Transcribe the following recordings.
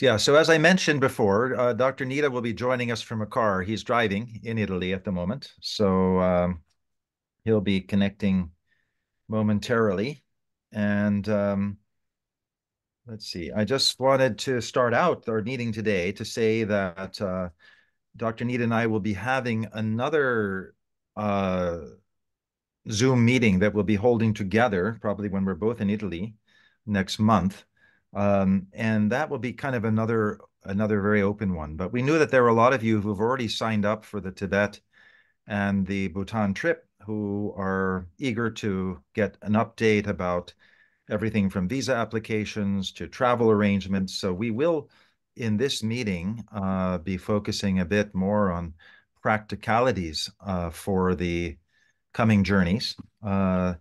Yeah, so as I mentioned before, uh, Dr. Nida will be joining us from a car. He's driving in Italy at the moment, so um, he'll be connecting momentarily. And um, let's see, I just wanted to start out our meeting today to say that uh, Dr. Nida and I will be having another uh, Zoom meeting that we'll be holding together, probably when we're both in Italy next month. Um, and that will be kind of another another very open one. But we knew that there were a lot of you who've already signed up for the Tibet and the Bhutan trip who are eager to get an update about everything from visa applications to travel arrangements. So we will, in this meeting, uh, be focusing a bit more on practicalities uh, for the coming journeys. Uh,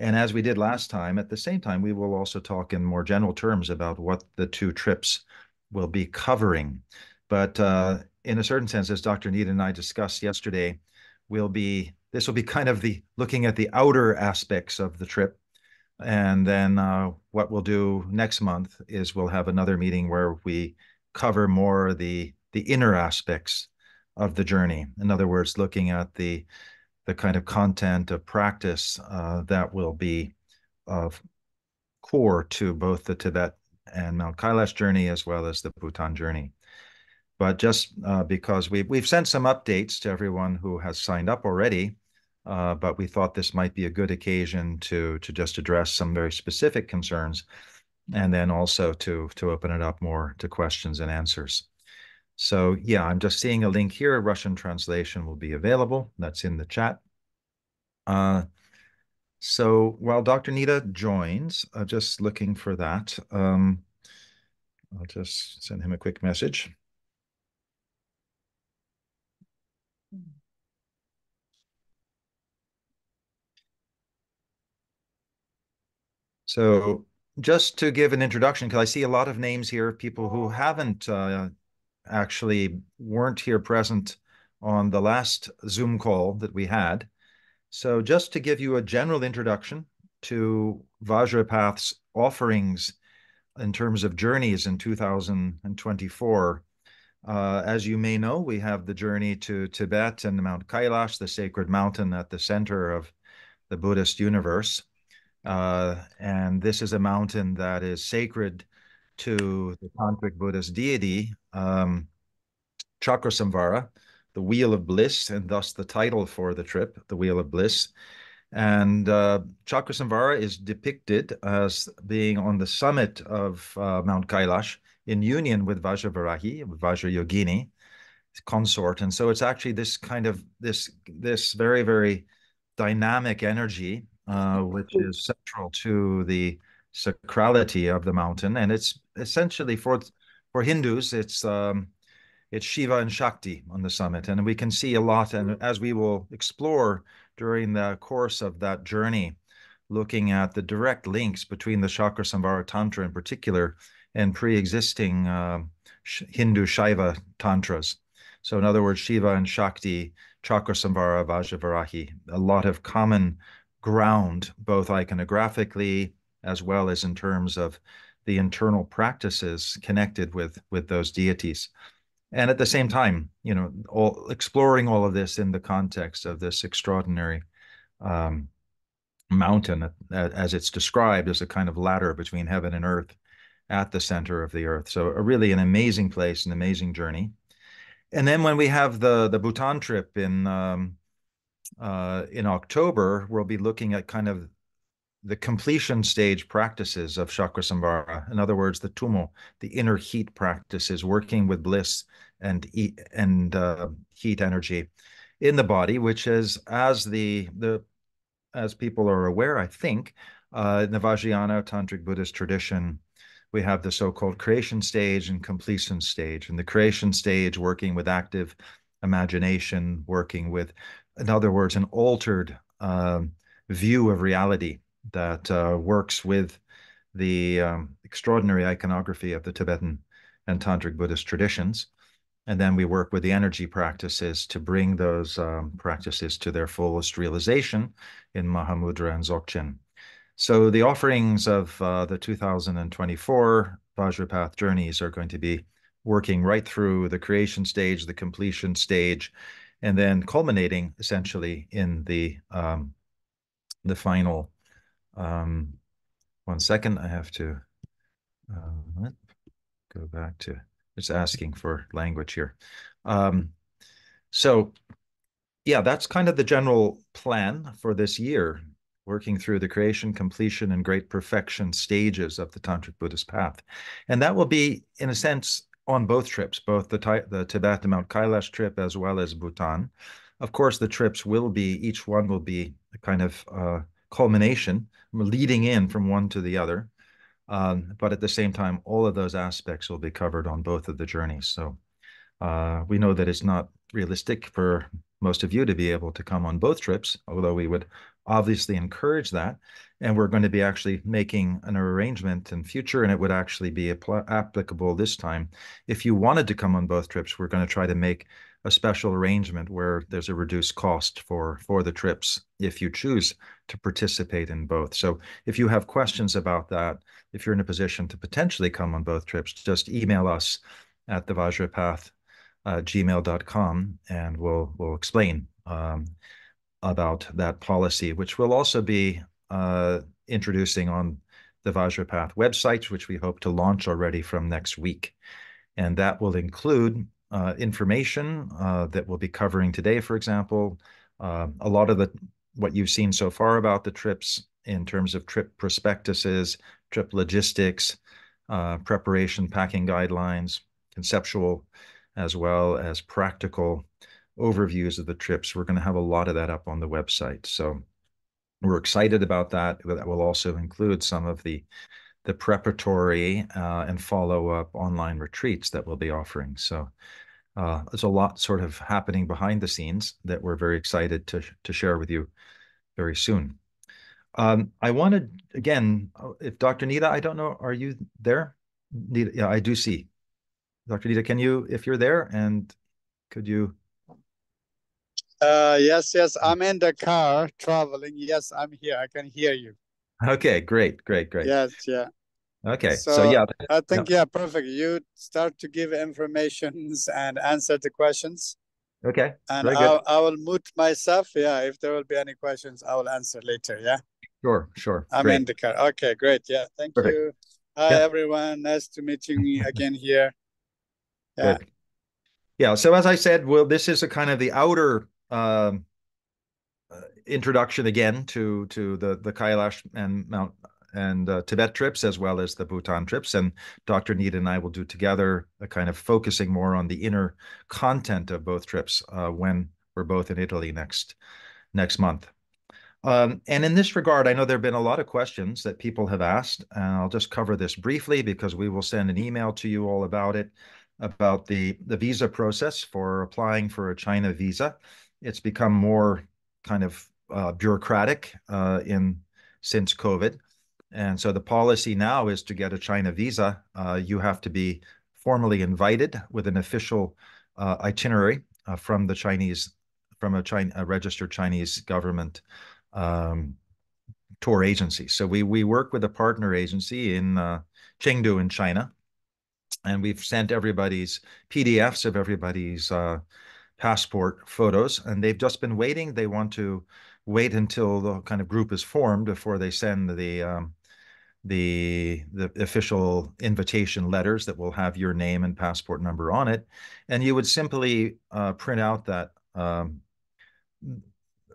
and as we did last time, at the same time, we will also talk in more general terms about what the two trips will be covering. But uh, in a certain sense, as Dr. Nida and I discussed yesterday, we'll be this will be kind of the looking at the outer aspects of the trip. And then uh, what we'll do next month is we'll have another meeting where we cover more the the inner aspects of the journey. In other words, looking at the the kind of content of practice uh, that will be of core to both the Tibet and Mount Kailash journey as well as the Bhutan journey. But just uh, because we, we've sent some updates to everyone who has signed up already, uh, but we thought this might be a good occasion to, to just address some very specific concerns and then also to, to open it up more to questions and answers. So yeah, I'm just seeing a link here. A Russian translation will be available. That's in the chat. Uh, so while Dr. Nida joins, I'm just looking for that. Um, I'll just send him a quick message. So just to give an introduction, because I see a lot of names here, of people who haven't uh, actually weren't here present on the last Zoom call that we had. So just to give you a general introduction to Vajrapath's offerings in terms of journeys in 2024. Uh, as you may know, we have the journey to Tibet and Mount Kailash, the sacred mountain at the center of the Buddhist universe. Uh, and this is a mountain that is sacred to the Tantric Buddhist deity, um, Chakrasamvara, the Wheel of Bliss, and thus the title for the trip, the Wheel of Bliss. And uh, Chakrasamvara is depicted as being on the summit of uh, Mount Kailash in union with Vajravarahi, Vajrayogini, consort. And so it's actually this kind of this this very very dynamic energy, uh, which is central to the sacrality of the mountain, and it's essentially for for Hindus, it's um, it's Shiva and Shakti on the summit, and we can see a lot. And as we will explore during the course of that journey, looking at the direct links between the Chakrasamvara Tantra in particular and pre-existing uh, Hindu Shaiva tantras. So, in other words, Shiva and Shakti, Chakrasamvara, Vajravarahi, a lot of common ground, both iconographically as well as in terms of the internal practices connected with with those deities. And at the same time you know all exploring all of this in the context of this extraordinary um, mountain as it's described as a kind of ladder between heaven and earth at the center of the earth. So a really an amazing place an amazing journey. And then when we have the the bhutan trip in um, uh, in october we'll be looking at kind of the completion stage practices of Chakrasamvara. In other words, the tumo, the inner heat practices, working with bliss and and uh, heat energy in the body, which is as the the as people are aware, I think, uh, in the Vajrayana tantric Buddhist tradition, we have the so-called creation stage and completion stage. And the creation stage, working with active imagination, working with, in other words, an altered uh, view of reality that uh, works with the um, extraordinary iconography of the Tibetan and Tantric Buddhist traditions. And then we work with the energy practices to bring those um, practices to their fullest realization in Mahamudra and Dzogchen. So the offerings of uh, the 2024 Vajrapath journeys are going to be working right through the creation stage, the completion stage, and then culminating essentially in the um, the final. Um, one second, I have to uh, go back to. It's asking for language here. Um, so, yeah, that's kind of the general plan for this year working through the creation, completion, and great perfection stages of the Tantric Buddhist path. And that will be, in a sense, on both trips, both the, the Tibet and Mount Kailash trip as well as Bhutan. Of course, the trips will be, each one will be a kind of uh, culmination, leading in from one to the other. Um, but at the same time, all of those aspects will be covered on both of the journeys. So uh, we know that it's not realistic for most of you to be able to come on both trips, although we would obviously encourage that. And we're going to be actually making an arrangement in future, and it would actually be applicable this time. If you wanted to come on both trips, we're going to try to make a special arrangement where there's a reduced cost for for the trips if you choose to participate in both. So if you have questions about that, if you're in a position to potentially come on both trips, just email us at the Vajrapath uh, gmail.com and we'll we'll explain um, about that policy, which we'll also be uh, introducing on the Vajrapath website, which we hope to launch already from next week. And that will include uh, information uh, that we'll be covering today, for example, uh, a lot of the what you've seen so far about the trips in terms of trip prospectuses, trip logistics, uh, preparation, packing guidelines, conceptual, as well as practical overviews of the trips. We're going to have a lot of that up on the website. So we're excited about that. That will also include some of the the preparatory uh, and follow-up online retreats that we'll be offering. So uh, there's a lot sort of happening behind the scenes that we're very excited to to share with you very soon. Um, I wanted again, uh, if Dr. Nida, I don't know, are you there? Nida, yeah, I do see. Dr. Nida, can you, if you're there, and could you? Uh, yes, yes, I'm in the car traveling. Yes, I'm here. I can hear you. Okay, great, great, great. Yes, yeah. Okay, so, so yeah. I think, yeah. yeah, perfect. You start to give informations and answer the questions. Okay. And I'll, I will mute myself. Yeah, if there will be any questions, I will answer later. Yeah. Sure, sure. I'm great. in the car. Okay, great. Yeah, thank perfect. you. Hi, yeah. everyone. Nice to meet you again here. Yeah. Good. Yeah. So as I said, well, this is a kind of the outer um, uh, introduction again to to the the Kailash and Mount and uh, Tibet trips as well as the Bhutan trips. And Dr. Nida and I will do together a kind of focusing more on the inner content of both trips uh, when we're both in Italy next next month. Um, and in this regard, I know there have been a lot of questions that people have asked, and I'll just cover this briefly because we will send an email to you all about it, about the, the visa process for applying for a China visa. It's become more kind of uh, bureaucratic uh, in since COVID. And so the policy now is to get a China visa, uh, you have to be formally invited with an official uh, itinerary uh, from the Chinese, from a, China, a registered Chinese government um, tour agency. So we we work with a partner agency in uh, Chengdu in China, and we've sent everybody's PDFs of everybody's uh, passport photos, and they've just been waiting. They want to wait until the kind of group is formed before they send the um, the the official invitation letters that will have your name and passport number on it, and you would simply uh, print out that um,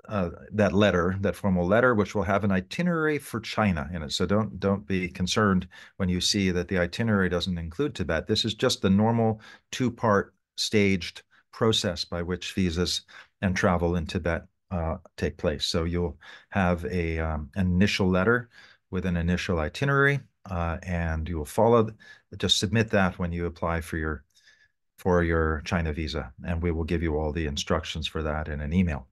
uh, that letter, that formal letter, which will have an itinerary for China in it. So don't don't be concerned when you see that the itinerary doesn't include Tibet. This is just the normal two-part staged process by which visas and travel in Tibet uh, take place. So you'll have a um, initial letter with an initial itinerary, uh, and you will follow. Just submit that when you apply for your for your China visa, and we will give you all the instructions for that in an email.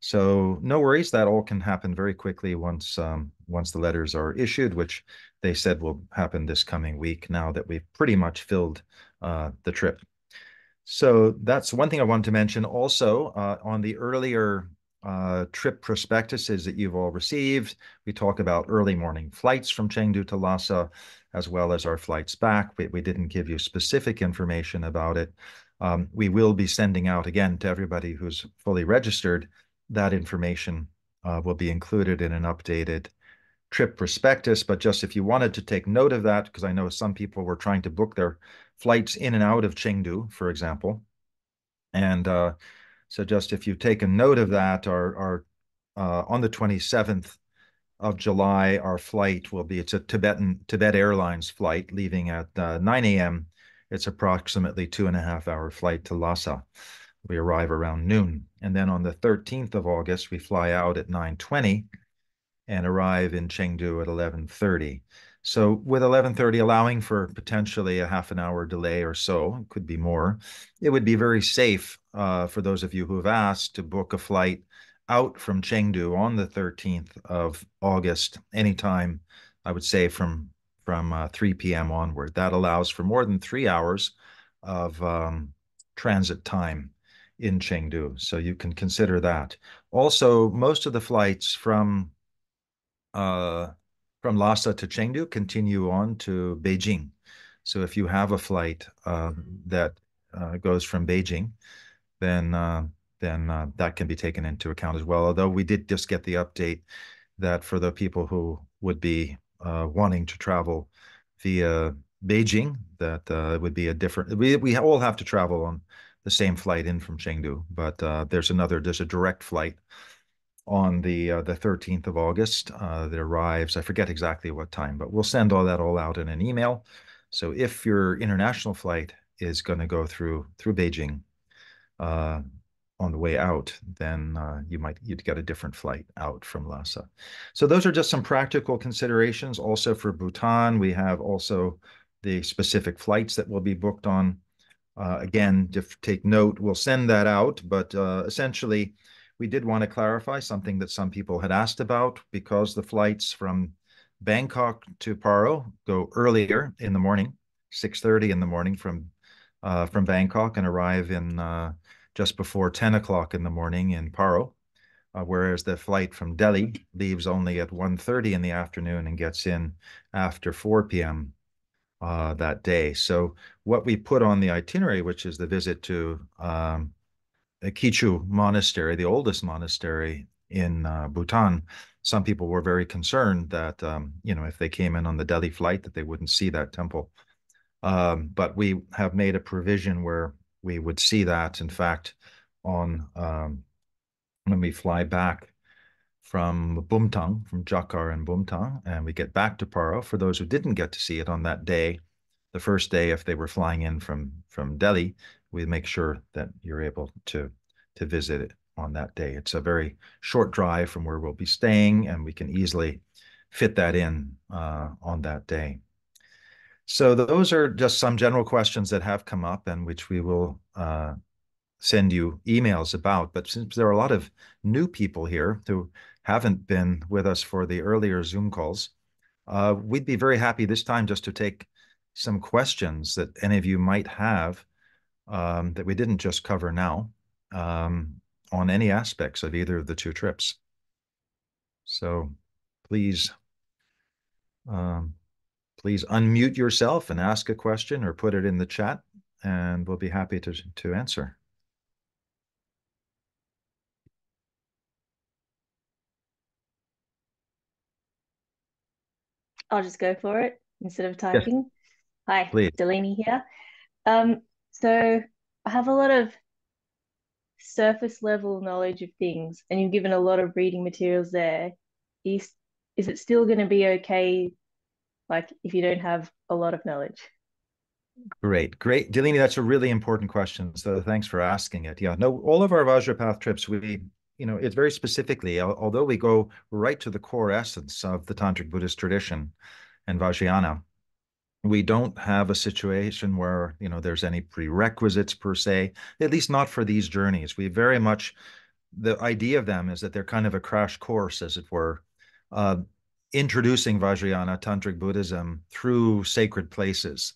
So no worries, that all can happen very quickly once um, once the letters are issued, which they said will happen this coming week. Now that we've pretty much filled uh, the trip. So that's one thing I wanted to mention. Also, uh, on the earlier uh, trip prospectuses that you've all received. We talk about early morning flights from Chengdu to Lhasa, as well as our flights back. We, we didn't give you specific information about it. Um, we will be sending out again to everybody who's fully registered. That information uh, will be included in an updated trip prospectus. But just if you wanted to take note of that, because I know some people were trying to book their flights in and out of Chengdu, for example. And uh, so just if you've taken note of that, our, our uh, on the 27th of July, our flight will be, it's a Tibetan, Tibet Airlines flight leaving at uh, 9 a.m. It's approximately two and a half hour flight to Lhasa. We arrive around noon. And then on the 13th of August, we fly out at 9.20 and arrive in Chengdu at 11.30. So with 11:30 allowing for potentially a half an hour delay or so, it could be more, it would be very safe uh, for those of you who have asked to book a flight out from Chengdu on the 13th of August, anytime, I would say from from uh, 3 p.m. onward. That allows for more than three hours of um, transit time in Chengdu. So you can consider that. Also, most of the flights from uh, from Lhasa to Chengdu continue on to Beijing. So if you have a flight uh, that uh, goes from Beijing, then uh, then uh, that can be taken into account as well. Although we did just get the update that for the people who would be uh, wanting to travel via Beijing, that uh, it would be a different. We we all have to travel on the same flight in from Chengdu, but there's another. There's a direct flight on the uh, the 13th of August uh, that arrives. I forget exactly what time, but we'll send all that all out in an email. So if your international flight is going to go through through Beijing uh, on the way out, then uh, you might you'd get a different flight out from Lhasa. So those are just some practical considerations. Also for Bhutan, we have also the specific flights that will be booked on. Uh, again, to take note, we'll send that out, but uh, essentially we did want to clarify something that some people had asked about because the flights from Bangkok to Paro go earlier in the morning, 6:30 in the morning from uh, from Bangkok and arrive in uh, just before 10 o'clock in the morning in Paro, uh, whereas the flight from Delhi leaves only at 1:30 in the afternoon and gets in after 4 p.m. Uh, that day. So what we put on the itinerary, which is the visit to um, Kichu Monastery, the oldest monastery in uh, Bhutan, some people were very concerned that um, you know if they came in on the Delhi flight that they wouldn't see that temple. Um, but we have made a provision where we would see that. In fact, on um, when we fly back from Bumthang, from Jakar and Bumthang, and we get back to Paro. For those who didn't get to see it on that day, the first day, if they were flying in from from Delhi, we make sure that you're able to to visit it on that day. It's a very short drive from where we'll be staying, and we can easily fit that in uh, on that day. So those are just some general questions that have come up and which we will uh, send you emails about. But since there are a lot of new people here who haven't been with us for the earlier Zoom calls, uh, we'd be very happy this time just to take some questions that any of you might have um, that we didn't just cover now um, on any aspects of either of the two trips. So please, um, please unmute yourself and ask a question or put it in the chat, and we'll be happy to, to answer. I'll just go for it instead of typing. Yes. Hi, Please. Delaney here. Um, so I have a lot of surface level knowledge of things, and you've given a lot of reading materials there. Is is it still going to be okay, like if you don't have a lot of knowledge? Great, great, Delaney. That's a really important question. So thanks for asking it. Yeah, no, all of our Vajrapath trips, we, you know, it's very specifically. Although we go right to the core essence of the tantric Buddhist tradition and Vajrayana, we don't have a situation where you know there's any prerequisites per se at least not for these journeys we very much the idea of them is that they're kind of a crash course as it were uh, introducing vajrayana tantric buddhism through sacred places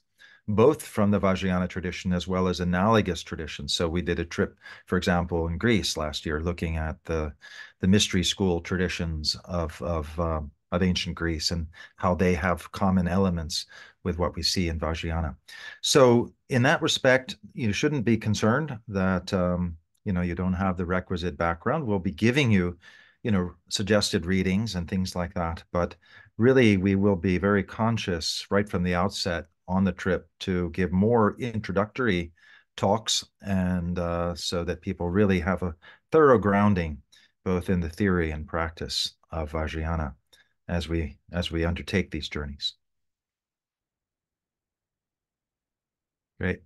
both from the Vajrayana tradition as well as analogous traditions. So we did a trip, for example, in Greece last year, looking at the the mystery school traditions of of um, of ancient Greece and how they have common elements with what we see in Vajrayana. So in that respect, you shouldn't be concerned that um, you know you don't have the requisite background. We'll be giving you, you know, suggested readings and things like that. But really, we will be very conscious right from the outset on the trip to give more introductory talks and uh, so that people really have a thorough grounding both in the theory and practice of Vajrayana as we as we undertake these journeys. Great.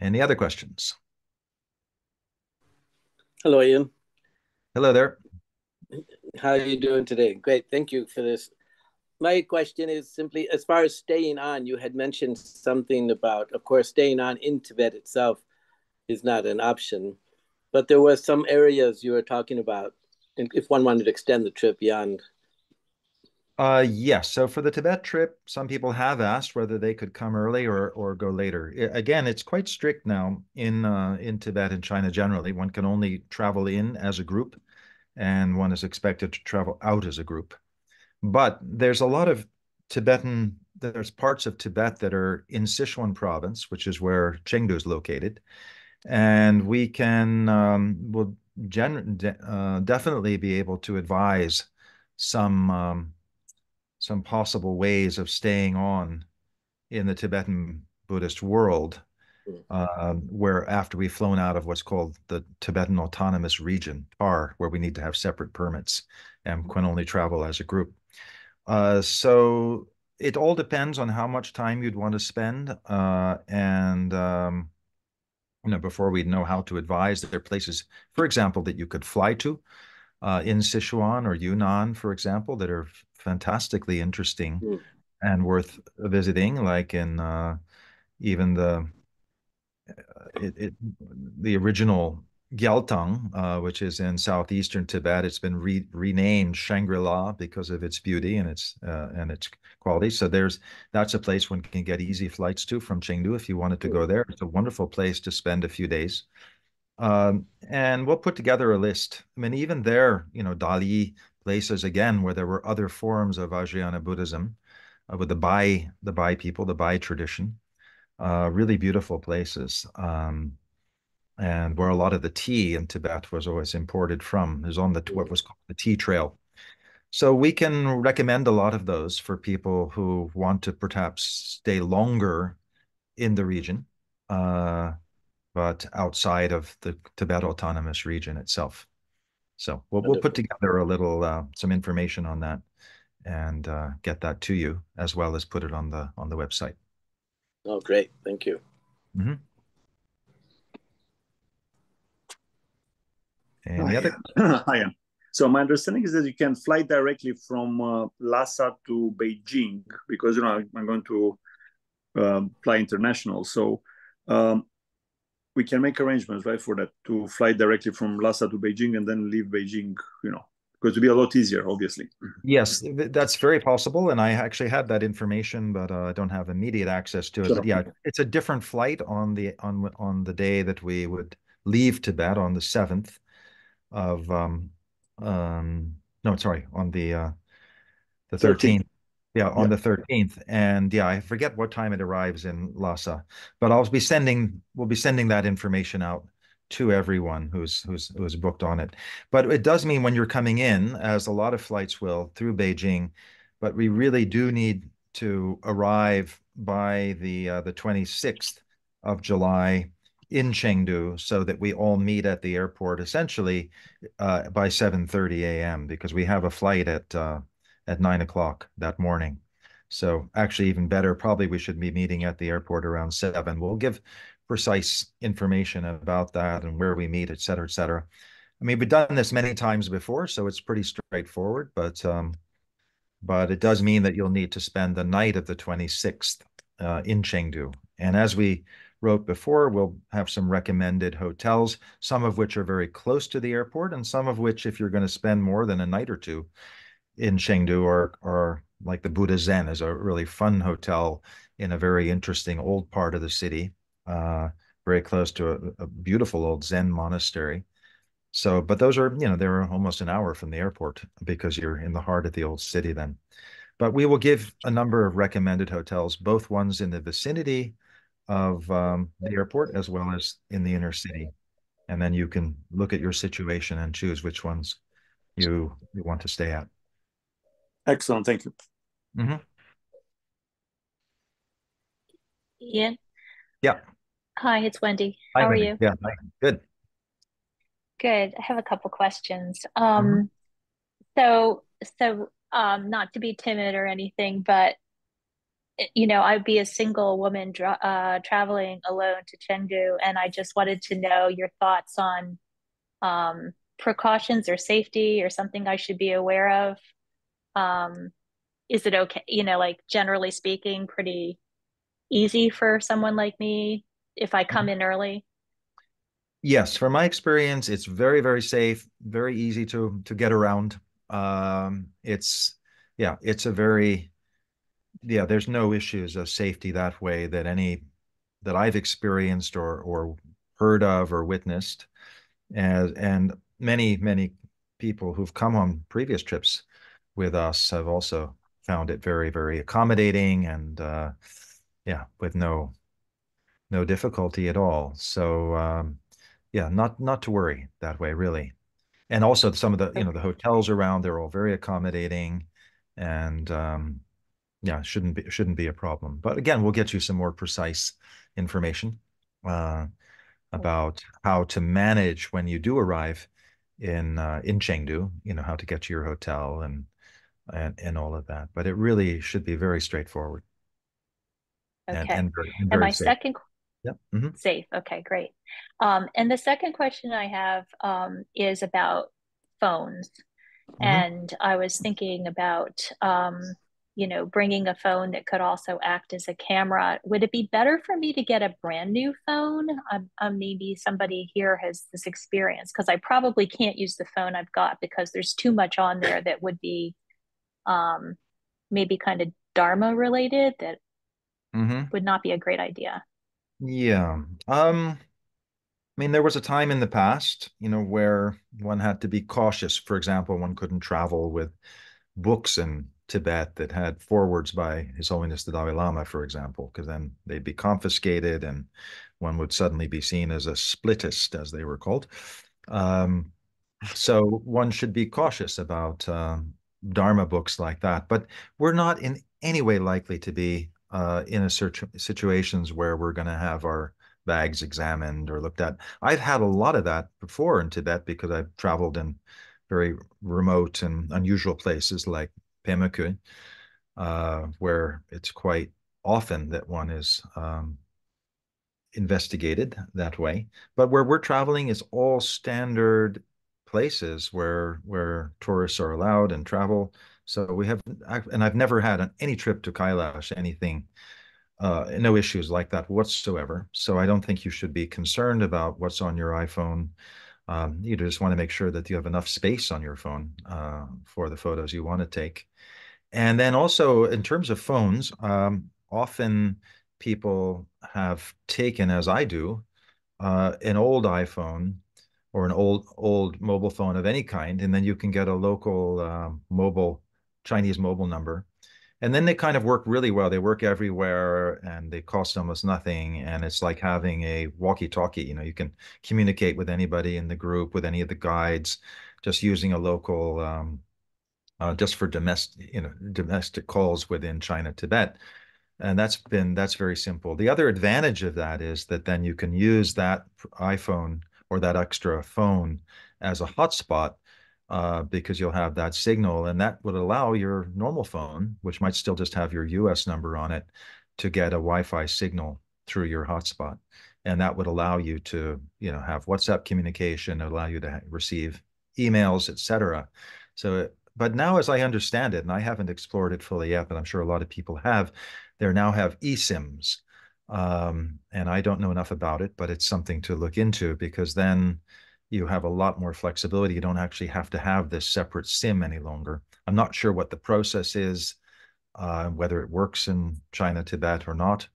Any other questions? Hello, Ian. Hello there. How are you doing today? Great. Thank you for this. My question is simply as far as staying on, you had mentioned something about, of course, staying on in Tibet itself is not an option, but there were some areas you were talking about if one wanted to extend the trip beyond uh, yes. So for the Tibet trip, some people have asked whether they could come early or or go later. Again, it's quite strict now in uh, in Tibet and China generally. One can only travel in as a group, and one is expected to travel out as a group. But there's a lot of Tibetan. There's parts of Tibet that are in Sichuan province, which is where Chengdu is located, and we can um, will gen- de- uh, definitely be able to advise some. Um, some possible ways of staying on in the Tibetan Buddhist world, uh, where after we've flown out of what's called the Tibetan Autonomous Region, TAR, where we need to have separate permits and can only travel as a group. Uh, so it all depends on how much time you'd want to spend, uh, and um, you know before we know how to advise. There are places, for example, that you could fly to uh, in Sichuan or Yunnan, for example, that are fantastically interesting mm. and worth visiting, like in uh, even the uh, it, it, the original Gyalthang, uh, which is in southeastern Tibet. It's been re renamed Shangri-La because of its beauty and its uh, and its quality. So there's that's a place one can get easy flights to from Chengdu if you wanted to go there. It's a wonderful place to spend a few days. Um, and we'll put together a list. I mean, even there, you know, Dali places again where there were other forms of Vajrayana Buddhism, uh, with the Bai, the Bai people, the Bai tradition, uh, really beautiful places. Um, and where a lot of the tea in Tibet was always imported from is on the what was called the tea trail. So we can recommend a lot of those for people who want to perhaps stay longer in the region. Uh, but outside of the Tibet Autonomous Region itself. So we'll, we'll put together a little uh, some information on that and uh, get that to you as well as put it on the on the website. Oh, great! Thank you. Mm-hmm. And the other. Hiya. So my understanding is that you can fly directly from uh, Lhasa to Beijing because you know I'm going to uh, fly international. So um, we can make arrangements, right, for that to fly directly from Lhasa to Beijing and then leave Beijing, you know, because it'd be a lot easier, obviously. Yes, that's very possible, and I actually had that information, but uh, I don't have immediate access to it. Sure. But yeah, it's a different flight on the on on the day that we would leave Tibet on the seventh of um um no sorry on the uh the thirteenth yeah, on yeah. the 13th. And yeah, I forget what time it arrives in Lhasa, but I'll be sending we'll be sending that information out to everyone who's who's who's booked on it. But it does mean when you're coming in, as a lot of flights will through Beijing, but we really do need to arrive by the uh, the 26th of July in Chengdu so that we all meet at the airport essentially uh, by 7:30 a.m. because we have a flight at uh, at nine o'clock that morning. So actually, even better, probably we should be meeting at the airport around seven. We'll give precise information about that and where we meet, et cetera, et cetera. I mean, we've done this many times before, so it's pretty straightforward, but um, but it does mean that you'll need to spend the night of the 26th uh, in Chengdu. And as we wrote before, we'll have some recommended hotels, some of which are very close to the airport, and some of which, if you're going to spend more than a night or two, in Chengdu or are like the Buddha Zen is a really fun hotel in a very interesting old part of the city, uh, very close to a, a beautiful old Zen monastery. So, but those are, you know, they're almost an hour from the airport because you're in the heart of the old city then. But we will give a number of recommended hotels, both ones in the vicinity of um, the airport as well as in the inner city. And then you can look at your situation and choose which ones you, you want to stay at. Excellent. Thank you. Mm-hmm. Ian? Yeah. Hi, it's Wendy. Hi, How are you? Yeah, hi. good. Good. I have a couple questions. Mm-hmm. Um, so so um, not to be timid or anything, but you know, I'd be a single woman dra uh, traveling alone to Chengdu, and I just wanted to know your thoughts on um, precautions or safety or something I should be aware of. Um, is it okay, you know, like generally speaking, pretty easy for someone like me if I come in early? Yes, from my experience, it's very, very safe, very easy to to get around. Um, it's yeah, it's a very yeah, there's no issues of safety that way that any that I've experienced or or heard of or witnessed. And and many, many people who've come on previous trips with us have also found it very, very accommodating and uh yeah, with no no difficulty at all. So um yeah, not not to worry that way, really. And also some of the, you know, the hotels around, they're all very accommodating and um yeah, shouldn't be shouldn't be a problem. But again, we'll get you some more precise information uh about how to manage when you do arrive in uh, in Chengdu, you know, how to get to your hotel and and and all of that. But it really should be very straightforward and Okay. and very, and And very my safe. second Yep. mhm. Safe. Okay, great. Um, and the second question I have um, is about phones. Mhm. And I was thinking about, um, you know, bringing a phone that could also act as a camera. Would it be better for me to get a brand new phone? Um, um, maybe somebody here has this experience because I probably can't use the phone I've got because there's too much on there that would be um, maybe kind of Dharma related that Mhm. would not be a great idea. Yeah. Um, I mean, there was a time in the past, you know, where one had to be cautious. For example, one couldn't travel with books in Tibet that had forewords by His Holiness the Dalai Lama, for example, because then they'd be confiscated and one would suddenly be seen as a splittist, as they were called. Um, so one should be cautious about um, Dharma books like that. But we're not in any way likely to be uh, in a search situations where we're going to have our bags examined or looked at. I've had a lot of that before in Tibet because I've traveled in very remote and unusual places like Pemako, uh, where it's quite often that one is um, investigated that way. But where we're traveling is all standard places where where tourists are allowed and travel. So we have, and I've never had on any trip to Kailash anything, uh, no issues like that whatsoever. So I don't think you should be concerned about what's on your iPhone. Um, you just want to make sure that you have enough space on your phone uh, for the photos you want to take. And then also in terms of phones, um, often people have taken, as I do, uh, an old iPhone or an old old mobile phone of any kind, and then you can get a local uh, mobile Chinese mobile number, and then they kind of work really well. They work everywhere, and they cost almost nothing, and it's like having a walkie-talkie. You know, you can communicate with anybody in the group, with any of the guides, just using a local. Um, uh, just for domestic, you know, domestic calls within China, Tibet. And that's been that's very simple. The other advantage of that is that then you can use that iPhone or that extra phone as a hotspot uh, because you'll have that signal, and that would allow your normal phone, which might still just have your US number on it, to get a Wi-Fi signal through your hotspot. And that would allow you to, you know, have WhatsApp communication, allow you to receive emails, etc. So but now as I understand it, and I haven't explored it fully yet, but I'm sure a lot of people have, there now have eSIMs. Um, and I don't know enough about it, but it's something to look into because then you have a lot more flexibility. You don't actually have to have this separate SIM any longer. I'm not sure what the process is uh, whether it works in China, Tibet, or not.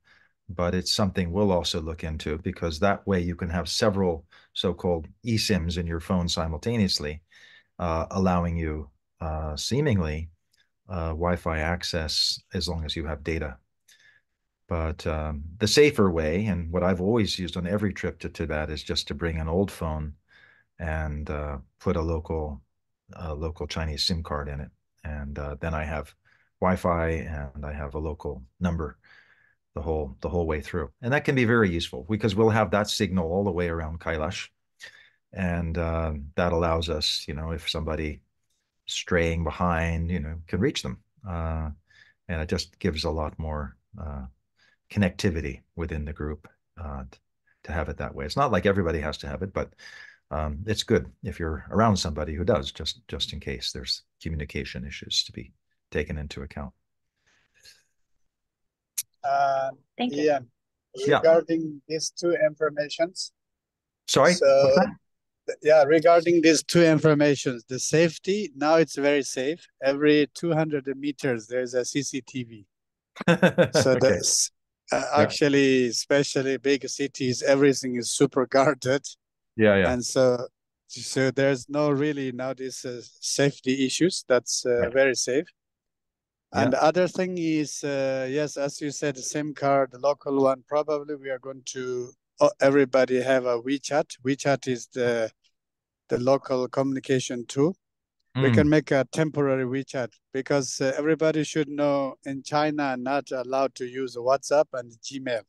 But it's something we'll also look into because that way you can have several so-called eSIMs in your phone simultaneously, uh, allowing you uh, seemingly uh, Wi-Fi access as long as you have data. But um, the safer way, and what I've always used on every trip to Tibet, is just to bring an old phone and uh, put a local a local Chinese SIM card in it, and uh, then I have Wi-Fi and I have a local number the whole the whole way through, and that can be very useful because we'll have that signal all the way around Kailash, and uh, that allows us, you know, if somebody straying behind, you know, can reach them, uh, and it just gives a lot more uh, connectivity within the group uh, to have it that way. It's not like everybody has to have it, but um, it's good if you're around somebody who does, just just in case there's communication issues to be taken into account. Uh, Thank you. yeah. Yeah. Regarding these two informations. Sorry, So, yeah, regarding these two informations, the safety, now it's very safe. Every 200 meters, there's a CCTV. So okay. that's uh, actually, especially big cities, everything is super guarded. Yeah, yeah. And so, so there's no really now these uh, safety issues. That's uh, very safe. And Yeah. the other thing is, uh, yes, as you said, the SIM card, the local one, probably we are going to uh, everybody have a WeChat. WeChat is the the local communication tool. We Mm, can make a temporary WeChat because uh, everybody should know in China not allowed to use WhatsApp and Gmail.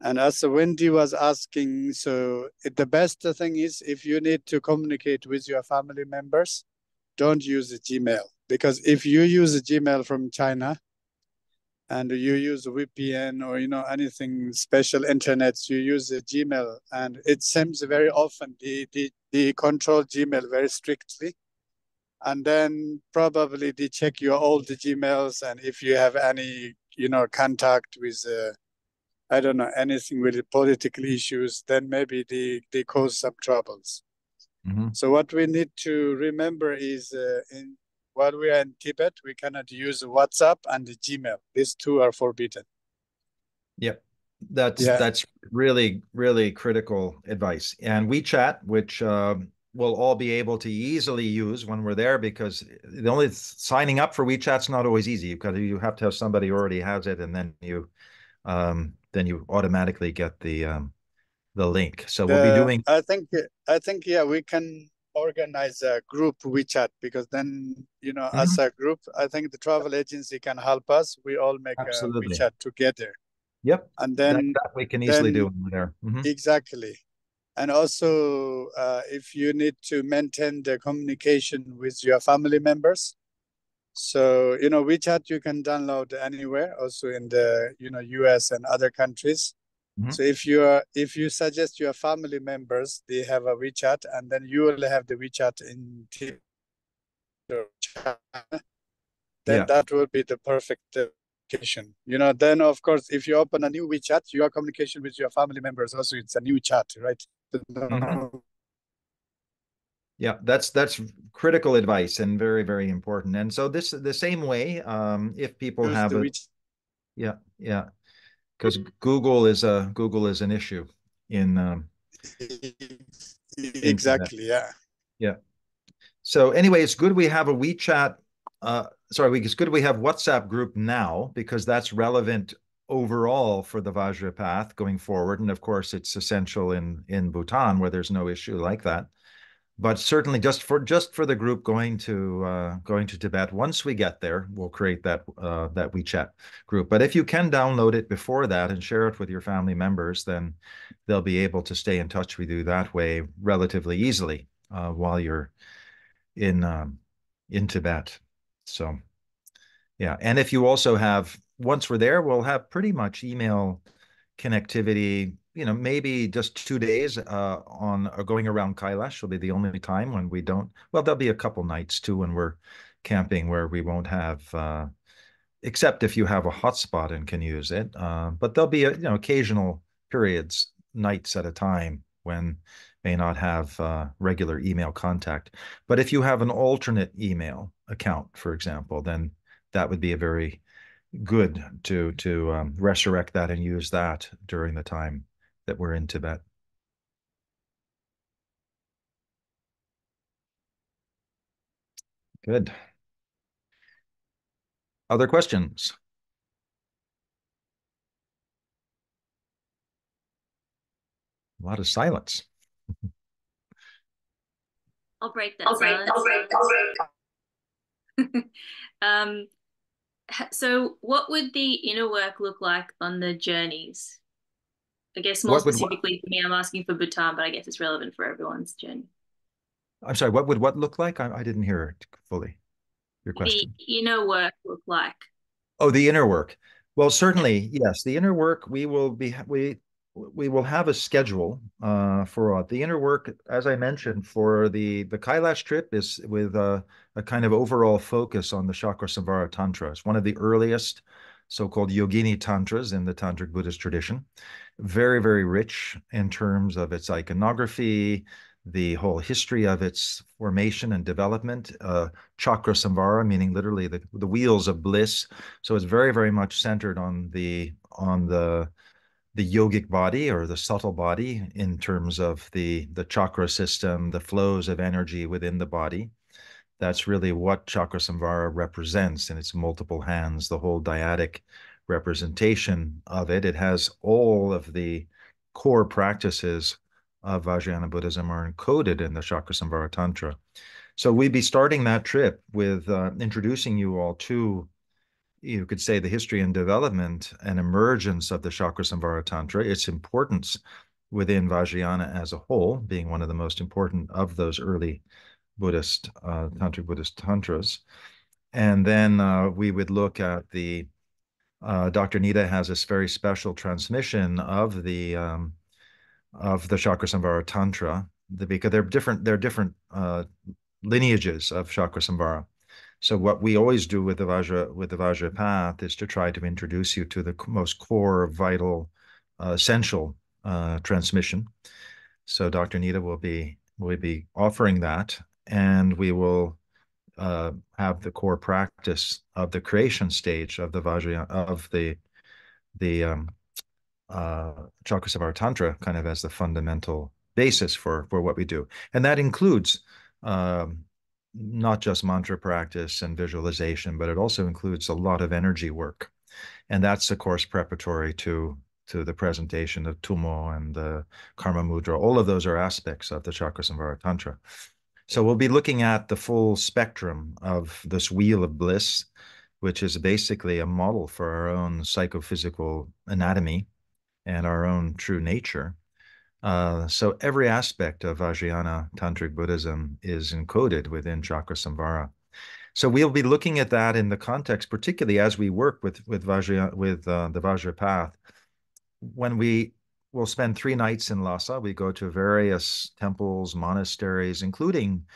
And as Wendy was asking, so it, the best thing is if you need to communicate with your family members, don't use the Gmail because if you use Gmail from China and you use VPN or you know anything special internets, you use Gmail, and it seems very often they, they, they control Gmail very strictly. And then probably they check your old Gmails and if you have any, you know, contact with uh, I don't know anything with political issues, then maybe they, they cause some troubles. mhm. So what we need to remember is uh, in while we are in Tibet, we cannot use WhatsApp and Gmail. These two are forbidden. Yep. That's Yeah. that's really really critical advice. And WeChat, which um, we'll all be able to easily use when we're there, because the only signing up for WeChat's not always easy because you have to have somebody who already has it, and then you um, then you automatically get the um, the link. So we'll be doing I think I think yeah we can organize a group WeChat because then you know as Mm-hmm. a group I think the travel agency can help us. We all make Absolutely. a WeChat together, yep. and then that we can easily do then- we're there. Mhm. Exactly. And also, uh, if you need to maintain the communication with your family members, so you know WeChat you can download anywhere, also in the you know US and other countries. Mhm. So if you are if you suggest your family members they have a WeChat, and then you will have the WeChat in Tibet or China, then Yeah. that would be the perfect uh, communication. You know, then of course, if you open a new WeChat, your communication with your family members also it's a new chat, right? Mhm. Yeah, that's that's critical advice and very very important. And so this the same way, um, if people Use have a yeah yeah, because Google is a Google is an issue in um, Exactly, yeah. Yeah. So anyway, it's good we have a WeChat. Uh, sorry, it's good we have WhatsApp group now because that's relevant overall for the Vajra path going forward. And of course, it's essential in in Bhutan where there's no issue like that. But certainly, just for just for the group going to uh, going to Tibet, once we get there, we'll create that uh, that WeChat group. But if you can download it before that and share it with your family members, then they'll be able to stay in touch with you that way relatively easily uh, while you're in um, in Tibet. So yeah, and if you also have once we're there, we'll have pretty much email connectivity. You know, maybe just two days uh, on uh, going around Kailash will be the only time when we don't. Well, there'll be a couple nights too when we're camping where we won't have, uh, except if you have a hotspot and can use it. Uh, but there'll be a, you know occasional periods, nights at a time when may not have uh, regular email contact. But if you have an alternate email account, for example, then that would be a very good to to um, resurrect that and use that during the time that we're in Tibet. Good. Other questions? A lot of silence. I'll break that I'll silence. Break, I'll break, um, so what would the inner work look like on the journeys? I guess more what specifically for me, I'm asking for Bhutan, but I guess it's relevant for everyone's journey. I'm sorry, what would what look like? I, I didn't hear it fully. Your question. The inner work look like? Oh, the inner work. Well, certainly, yes. The inner work, we will be we we will have a schedule uh, for uh, the inner work, as I mentioned, for the the Kailash trip is with a, a kind of overall focus on the Chakrasamvara Tantra. It's one of the earliest so-called yogini tantras in the tantric Buddhist tradition. Very, very rich in terms of its iconography, the whole history of its formation and development. Uh, chakra samvara, meaning literally the, the wheels of bliss. So it's very, very much centered on the on the the yogic body or the subtle body in terms of the the chakra system, the flows of energy within the body. That's really what chakra samvara represents in its multiple hands, the whole dyadic representation of it. It has all of the core practices of Vajrayana Buddhism are encoded in the Chakrasamvara Tantra. So we'd be starting that trip with uh, introducing you all to you could say the history and development and emergence of the Chakrasamvara Tantra, its importance within Vajrayana as a whole, being one of the most important of those early Buddhist, uh, Tantric Buddhist Tantras. And then uh, we would look at the, uh, Dr. Nida has this very special transmission of the, um, of the Chakrasamvara Tantra, the, because they're different, they're different uh, lineages of Chakrasamvara. So what we always do with the Vajra with the Vajra path is to try to introduce you to the most core, vital, uh, essential uh, transmission. So Dr. Nida will be will be offering that, and we will uh, have the core practice of the creation stage of the Vajra of the the um, uh, Chakrasamvara Tantra kind of as the fundamental basis for for what we do, and that includes um, not just mantra practice and visualization, but it also includes a lot of energy work. And that's, of course, preparatory to to the presentation of Tumo and the Karma Mudra. All of those are aspects of the Chakrasamvara Tantra. So we'll be looking at the full spectrum of this wheel of bliss, which is basically a model for our own psychophysical anatomy and our own true nature. Uh, so every aspect of Vajrayana Tantric Buddhism is encoded within Chakra Samvara. So we'll be looking at that in the context, particularly as we work with with Vajra, with uh, the Vajra path. When we will spend three nights in Lhasa, we go to various temples, monasteries, including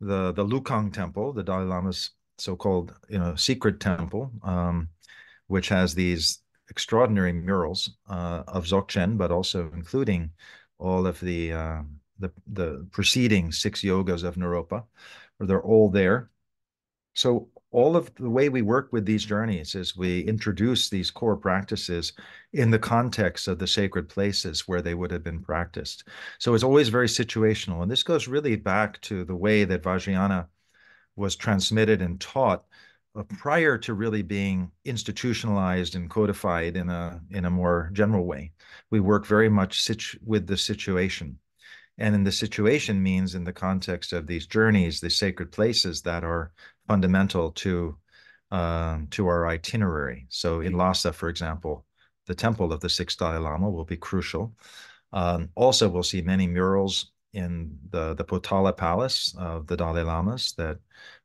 the the Lukang Temple, the Dalai Lama's so-called you know secret temple, um, which has these extraordinary murals uh, of Dzogchen, but also including all of the uh, the the preceding six yogas of Naropa, where they're all there. So all of the way we work with these journeys is we introduce these core practices in the context of the sacred places where they would have been practiced. So it's always very situational. And this goes really back to the way that Vajrayana was transmitted and taught uh, prior to really being institutionalized and codified in a in a more general way. We work very much situ- with the situation. And in the situation means in the context of these journeys, the sacred places that are fundamental to uh, to our itinerary. So in Lhasa, for example, the temple of the sixth Dalai Lama will be crucial. Um, also, we'll see many murals in the, the Potala Palace of the Dalai Lamas that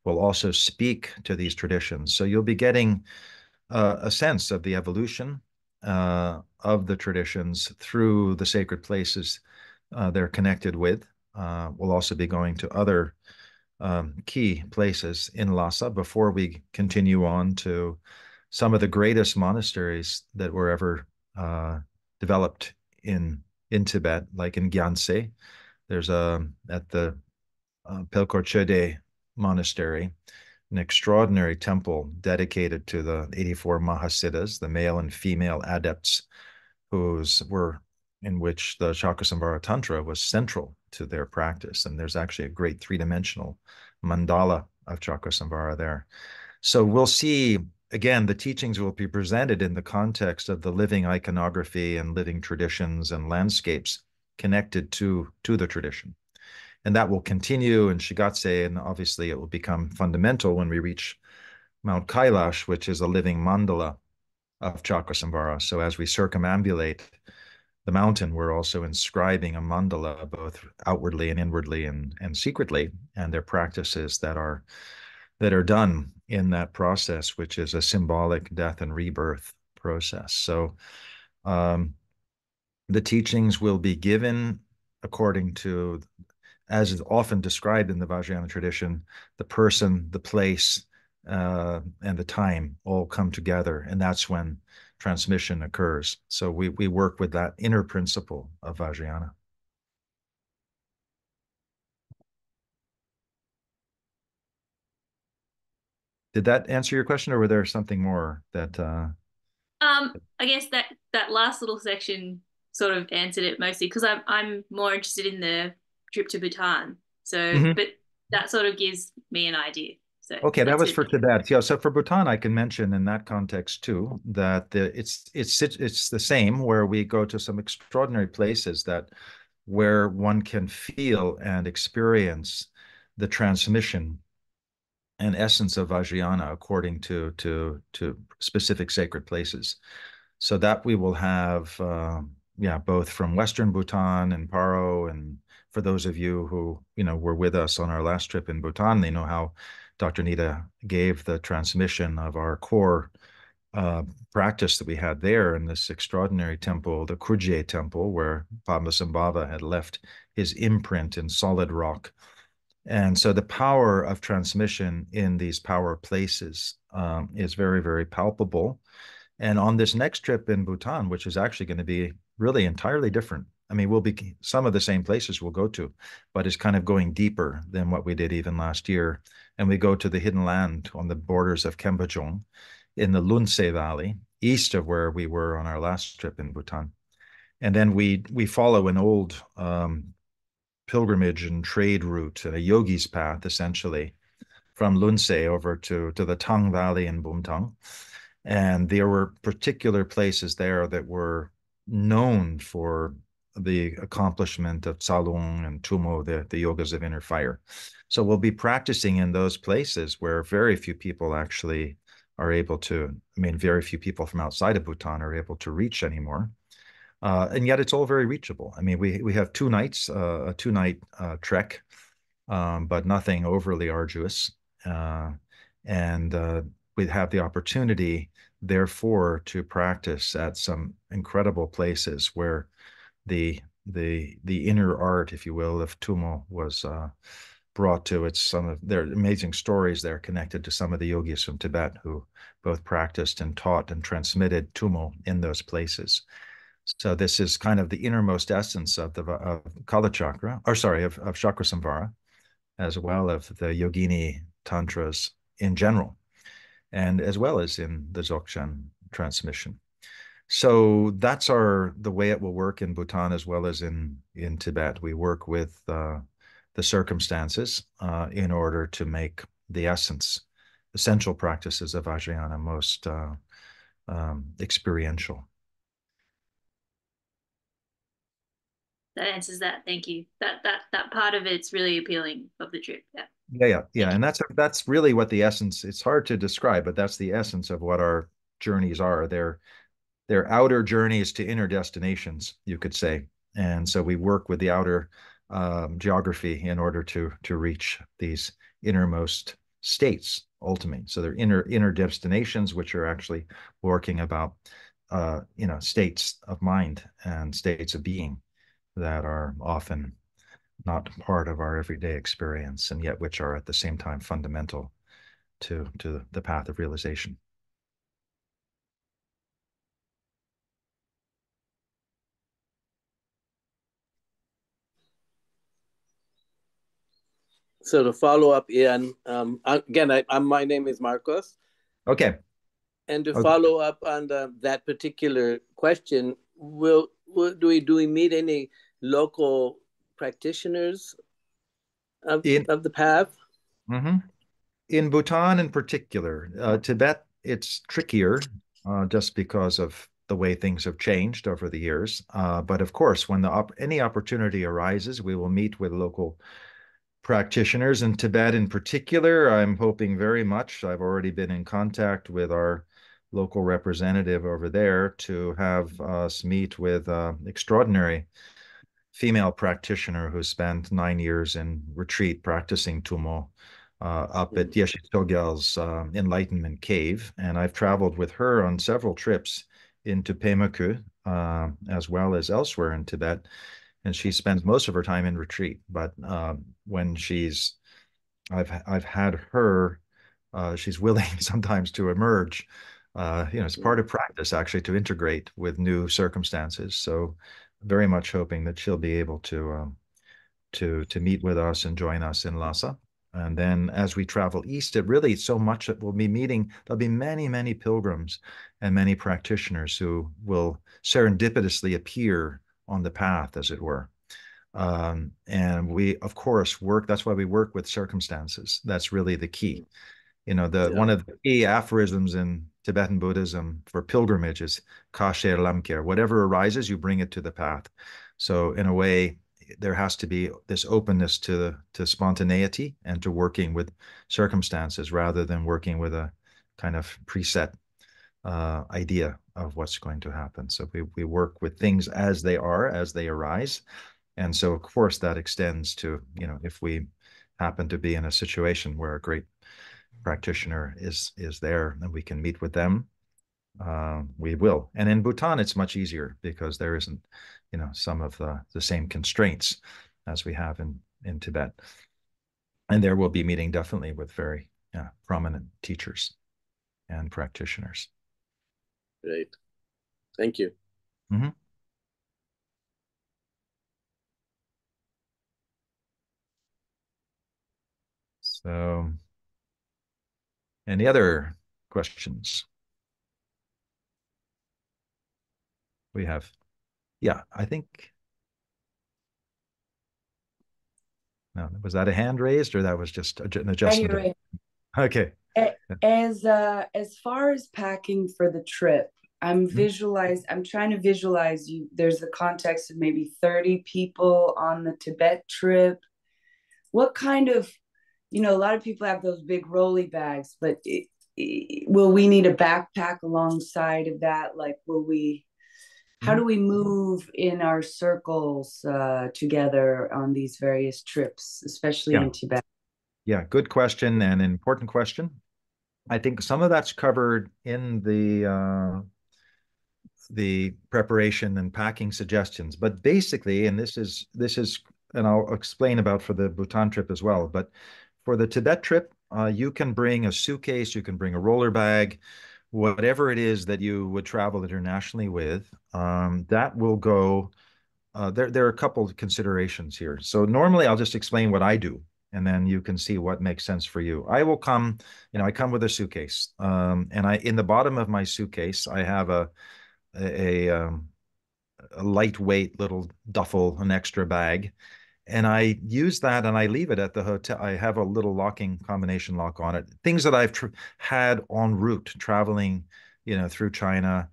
will also speak to these traditions. So you'll be getting uh, a sense of the evolution uh, of the traditions through the sacred places uh, they're connected with. Uh, we'll also be going to other um, key places in Lhasa before we continue on to some of the greatest monasteries that were ever uh, developed in in Tibet, like in Gyantse. There's a at the uh, Pelkhor Chödé monastery, an extraordinary temple dedicated to the 84 Mahasiddhas, the male and female adepts whose were in which the Chakrasamvara Tantra was central to their practice. And there's actually a great three-dimensional mandala of Chakrasamvara there. So we'll see again, the teachings will be presented in the context of the living iconography and living traditions and landscapes connected to, to the tradition. And that will continue in Shigatse, and obviously it will become fundamental when we reach Mount Kailash, which is a living mandala of Chakrasamvara. So as we circumambulate the mountain, we're also inscribing a mandala both outwardly and inwardly and, and secretly, and their practices that are that are done in that process, which is a symbolic death and rebirth process. So um, the teachings will be given according to, as is often described in the Vajrayana tradition, the person, the place, uh, and the time all come together, and that's when transmission occurs. So we we work with that inner principle of Vajrayana. Did that answer your question, or were there something more that? Uh... Um, I guess that that last little section sort of answered it mostly because I'm I'm more interested in the trip to Bhutan. So, mm-hmm. but that sort of gives me an idea. So okay, that was it. for Tibet. Yeah, so for Bhutan, I can mention in that context too that the, it's it's it's the same where we go to some extraordinary places that where one can feel and experience the transmission and essence of Vajrayana according to to to specific sacred places. So that we will have, uh, yeah, both from Western Bhutan and Paro, and for those of you who you know were with us on our last trip in Bhutan, they know how Dr. Nida gave the transmission of our core uh, practice that we had there in this extraordinary temple, the Kurje temple, where Padmasambhava had left his imprint in solid rock and so the power of transmission in these power places um, is very, very palpable. And on this next trip in Bhutan, which is actually going to be really entirely different. I mean, we'll be some of the same places we'll go to, but it's kind of going deeper than what we did even last year. And we go to the hidden land on the borders of Khenpajong in the Lhuntse Valley, east of where we were on our last trip in Bhutan. And then we we follow an old um, pilgrimage and trade route, and a yogi's path essentially, from Lhuntse over to, to the Tang Valley in Bumthang. And there were particular places there that were known for the accomplishment of Tsalung and Tumo, the, the yogas of inner fire. So we'll be practicing in those places where very few people actually are able to, I mean, very few people from outside of Bhutan are able to reach anymore. Uh, and yet it's all very reachable. I mean, we we have two nights, uh, a two night uh, trek, um, but nothing overly arduous, uh, and uh, we have the opportunity, therefore, to practice at some incredible places where the the the inner art, if you will, of Tumo was uh, brought to its some of their amazing stories there connected to some of the yogis from Tibet who both practiced and taught and transmitted Tumo in those places. So this is kind of the innermost essence of the of Kala Chakra, or sorry, of, of Chakra Samvara, as well of the Yogini Tantras in general, and as well as in the Dzogchen transmission. So that's our the way it will work in Bhutan as well as in in Tibet. We work with uh, the circumstances uh, in order to make the essence, essential practices of Vajrayana most uh, um, experiential. that answers that. Thank you. That that that part of it's really appealing of the trip. Yeah. Yeah, yeah, yeah, and that's that's really what the essence. It's hard to describe, but that's the essence of what our journeys are. They're they're outer journeys to inner destinations, you could say. And so we work with the outer um, geography in order to to reach these innermost states ultimately. So they're inner inner destinations, which are actually working about uh, you know states of mind and states of being that are often not part of our everyday experience and yet which are at the same time fundamental to to the path of realization so to follow up, Ian, um, again, I, I'm, my name is Marcos. Okay. And to Okay. follow up on the, that particular question, will, will do we do we meet any local practitioners of, In- of the path? hmm In Bhutan, in particular, uh, Tibet, it's trickier uh, just because of the way things have changed over the years. Uh, but of course, when the op- any opportunity arises, we will meet with local practitioners in Tibet, in particular. I'm hoping very much. I've already been in contact with our local representative over there to have us meet with uh, extraordinary female practitioner who spent nine years in retreat practicing Tumo uh, up at Yeshe Tsogyal's uh, Enlightenment Cave. And I've traveled with her on several trips into Pemako, uh, as well as elsewhere in Tibet. And she spends most of her time in retreat. But uh, when she's, I've I've had her, uh, she's willing sometimes to emerge. Uh, you know, it's part of practice actually to integrate with new circumstances. So very much hoping that she'll be able to um, to to meet with us and join us in Lhasa. And then as we travel east, it really so much that we'll be meeting, there'll be many, many pilgrims and many practitioners who will serendipitously appear on the path, as it were. Um, and we, of course, work, that's why we work with circumstances. That's really the key. You know, the Yeah. one of the key aphorisms in Tibetan Buddhism for pilgrimage is kasher lamker. Whatever arises, you bring it to the path. So in a way, there has to be this openness to to spontaneity and to working with circumstances rather than working with a kind of preset uh, idea of what's going to happen. So we we work with things as they are, as they arise, and so of course that extends to you know if we happen to be in a situation where a great practitioner is is there and we can meet with them uh, we will. And in Bhutan, it's much easier because there isn't, you know, some of the, the same constraints as we have in, in Tibet. And there will be meeting definitely with very yeah, prominent teachers and practitioners. Great. Thank you. So, any other questions? We have, yeah, I think. No, was that a hand raised or that was just an adjustment? of- Anyway, Okay. as uh as far as packing for the trip, I'm Mhm. visualize I'm trying to visualize you there's the context of maybe 30 people on the Tibet trip. What kind of you know, a lot of people have those big rolly bags, but it, it- will we need a backpack alongside of that? Like, will we? How do we move in our circles uh, together on these various trips, especially Yeah. in Tibet? Yeah, good question and an important question. I think some of that's covered in the uh, the preparation and packing suggestions, but basically, and this is this is, and I'll explain about for the Bhutan trip as well. But for the Tibet trip, uh, you can bring a suitcase, you can bring a roller bag, whatever it is that you would travel internationally with. Um, that will go. Uh, there, there are a couple of considerations here. So normally, I'll just explain what I do and then you can see what makes sense for you. I will come, you know, I come with a suitcase, um, and I in the bottom of my suitcase I have a a, a, um, a lightweight little duffel, an extra bag, and I use that and I leave it at the hotel. I have a little locking combination lock on it. Things that I've tr- had en route traveling, you know, through China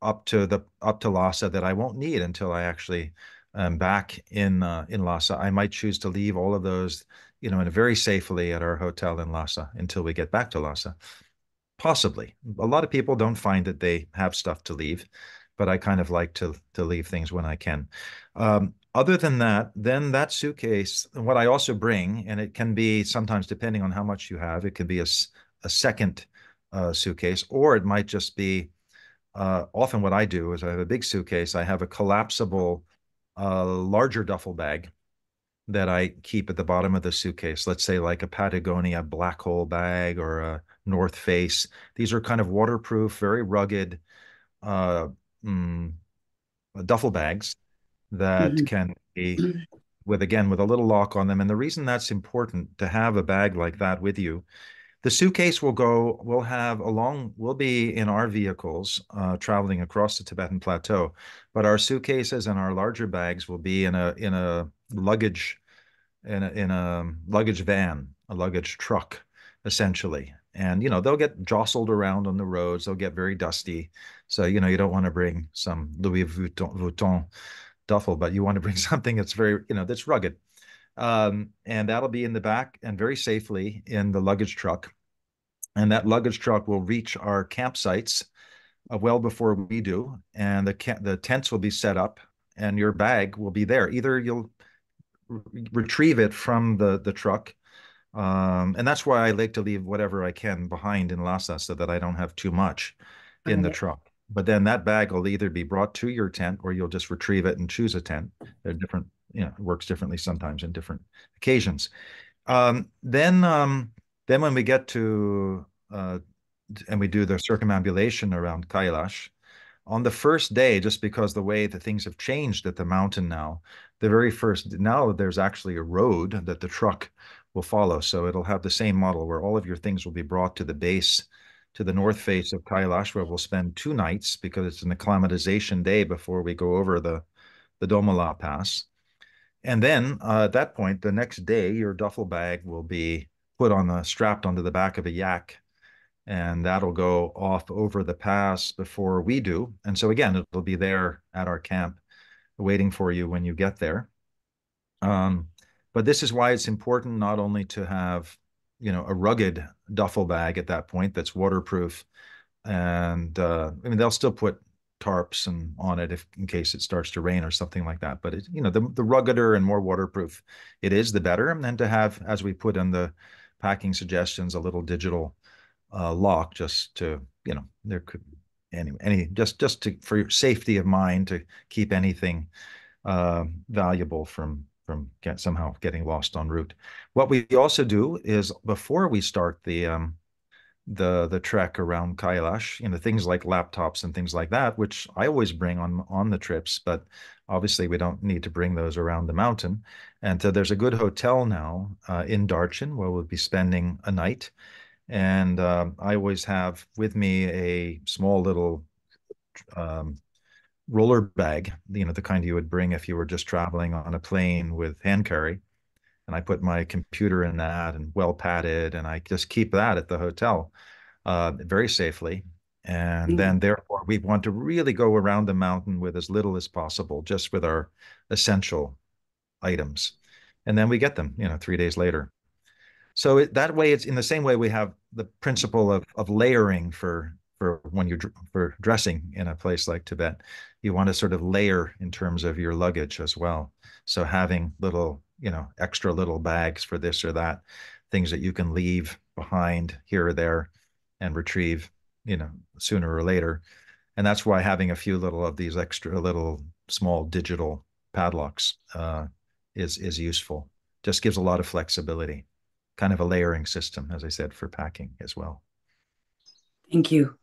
up to the up to Lhasa that I won't need until I actually am back in uh, in Lhasa. I might choose to leave all of those, you know, in a very safely at our hotel in Lhasa until we get back to Lhasa. Possibly. A lot of people don't find that they have stuff to leave, but I kind of like to to leave things when I can. Um, other than that, then that suitcase, what I also bring, and it can be sometimes depending on how much you have, it can be a, a second uh, suitcase, or it might just be uh, often what I do is I have a big suitcase. I have a collapsible, uh, larger duffel bag that I keep at the bottom of the suitcase. Let's say like a Patagonia black hole bag or a North Face. These are kind of waterproof, very rugged uh, mm, duffel bags that Mhm. can be with again with a little lock on them. And the reason that's important to have a bag like that with you, the suitcase will go, we'll have along, we'll be in our vehicles uh, traveling across the Tibetan Plateau, but our suitcases and our larger bags will be in a in a luggage in a, in a luggage van, a luggage truck, essentially. And you know they'll get jostled around on the roads. They'll get very dusty. So you know you don't want to bring some Louis Vuitton, Vuitton duffel, but you want to bring something that's very you know that's rugged. Um, and that'll be in the back and very safely in the luggage truck. And that luggage truck will reach our campsites uh, well before we do, and the the tents will be set up, and your bag will be there. Either you'll retrieve it from the the truck. Um, and that's why I like to leave whatever I can behind in Lhasa so that I don't have too much in okay. the truck. But then that bag will either be brought to your tent or you'll just retrieve it and choose a tent. They're different, you know, it works differently sometimes in different occasions. Um, then um, then when we get to uh, and we do the circumambulation around Kailash, on the first day, just because the way that things have changed at the mountain now, the very first now there's actually a road that the truck will follow. So it'll have the same model where all of your things will be brought to the base, to the north face of Kailash, where we'll spend two nights because it's an acclimatization day before we go over the the Domala Pass. And then uh, at that point, the next day, your duffel bag will be put on the strapped onto the back of a yak and that'll go off over the pass before we do. And so again, it'll be there at our camp waiting for you when you get there. Um, but this is why it's important not only to have, you know, a rugged duffel bag at that point that's waterproof, and uh, I mean they'll still put tarps and on it if in case it starts to rain or something like that. But it, you know, the the ruggeder and more waterproof it is, the better. And then to have, as we put in the packing suggestions, a little digital uh, lock just to you know there could any any just just to for safety of mind to keep anything uh, valuable from from get, somehow getting lost en route. What we also do is before we start the um, the the trek around Kailash, you know, things like laptops and things like that, which I always bring on on the trips, but obviously we don't need to bring those around the mountain. And so there's a good hotel now uh, in Darchen where we'll be spending a night. And uh, I always have with me a small little um, roller bag, you know, the kind you would bring if you were just traveling on a plane with hand carry. And I put my computer in that and well padded, and I just keep that at the hotel uh, very safely. And mm-hmm. then, therefore, we want to really go around the mountain with as little as possible, just with our essential items. And then we get them, you know, three days later. So it, that way, it's in the same way we have the principle of of layering for for when you're for dressing in a place like Tibet. You want to sort of layer in terms of your luggage as well. So having little, you know, extra little bags for this or that, things that you can leave behind here or there and retrieve, you know, sooner or later. And that's why having a few little of these extra little small digital padlocks uh, is is useful. Just gives a lot of flexibility kind of a layering system, as I said, for packing as well. Thank you.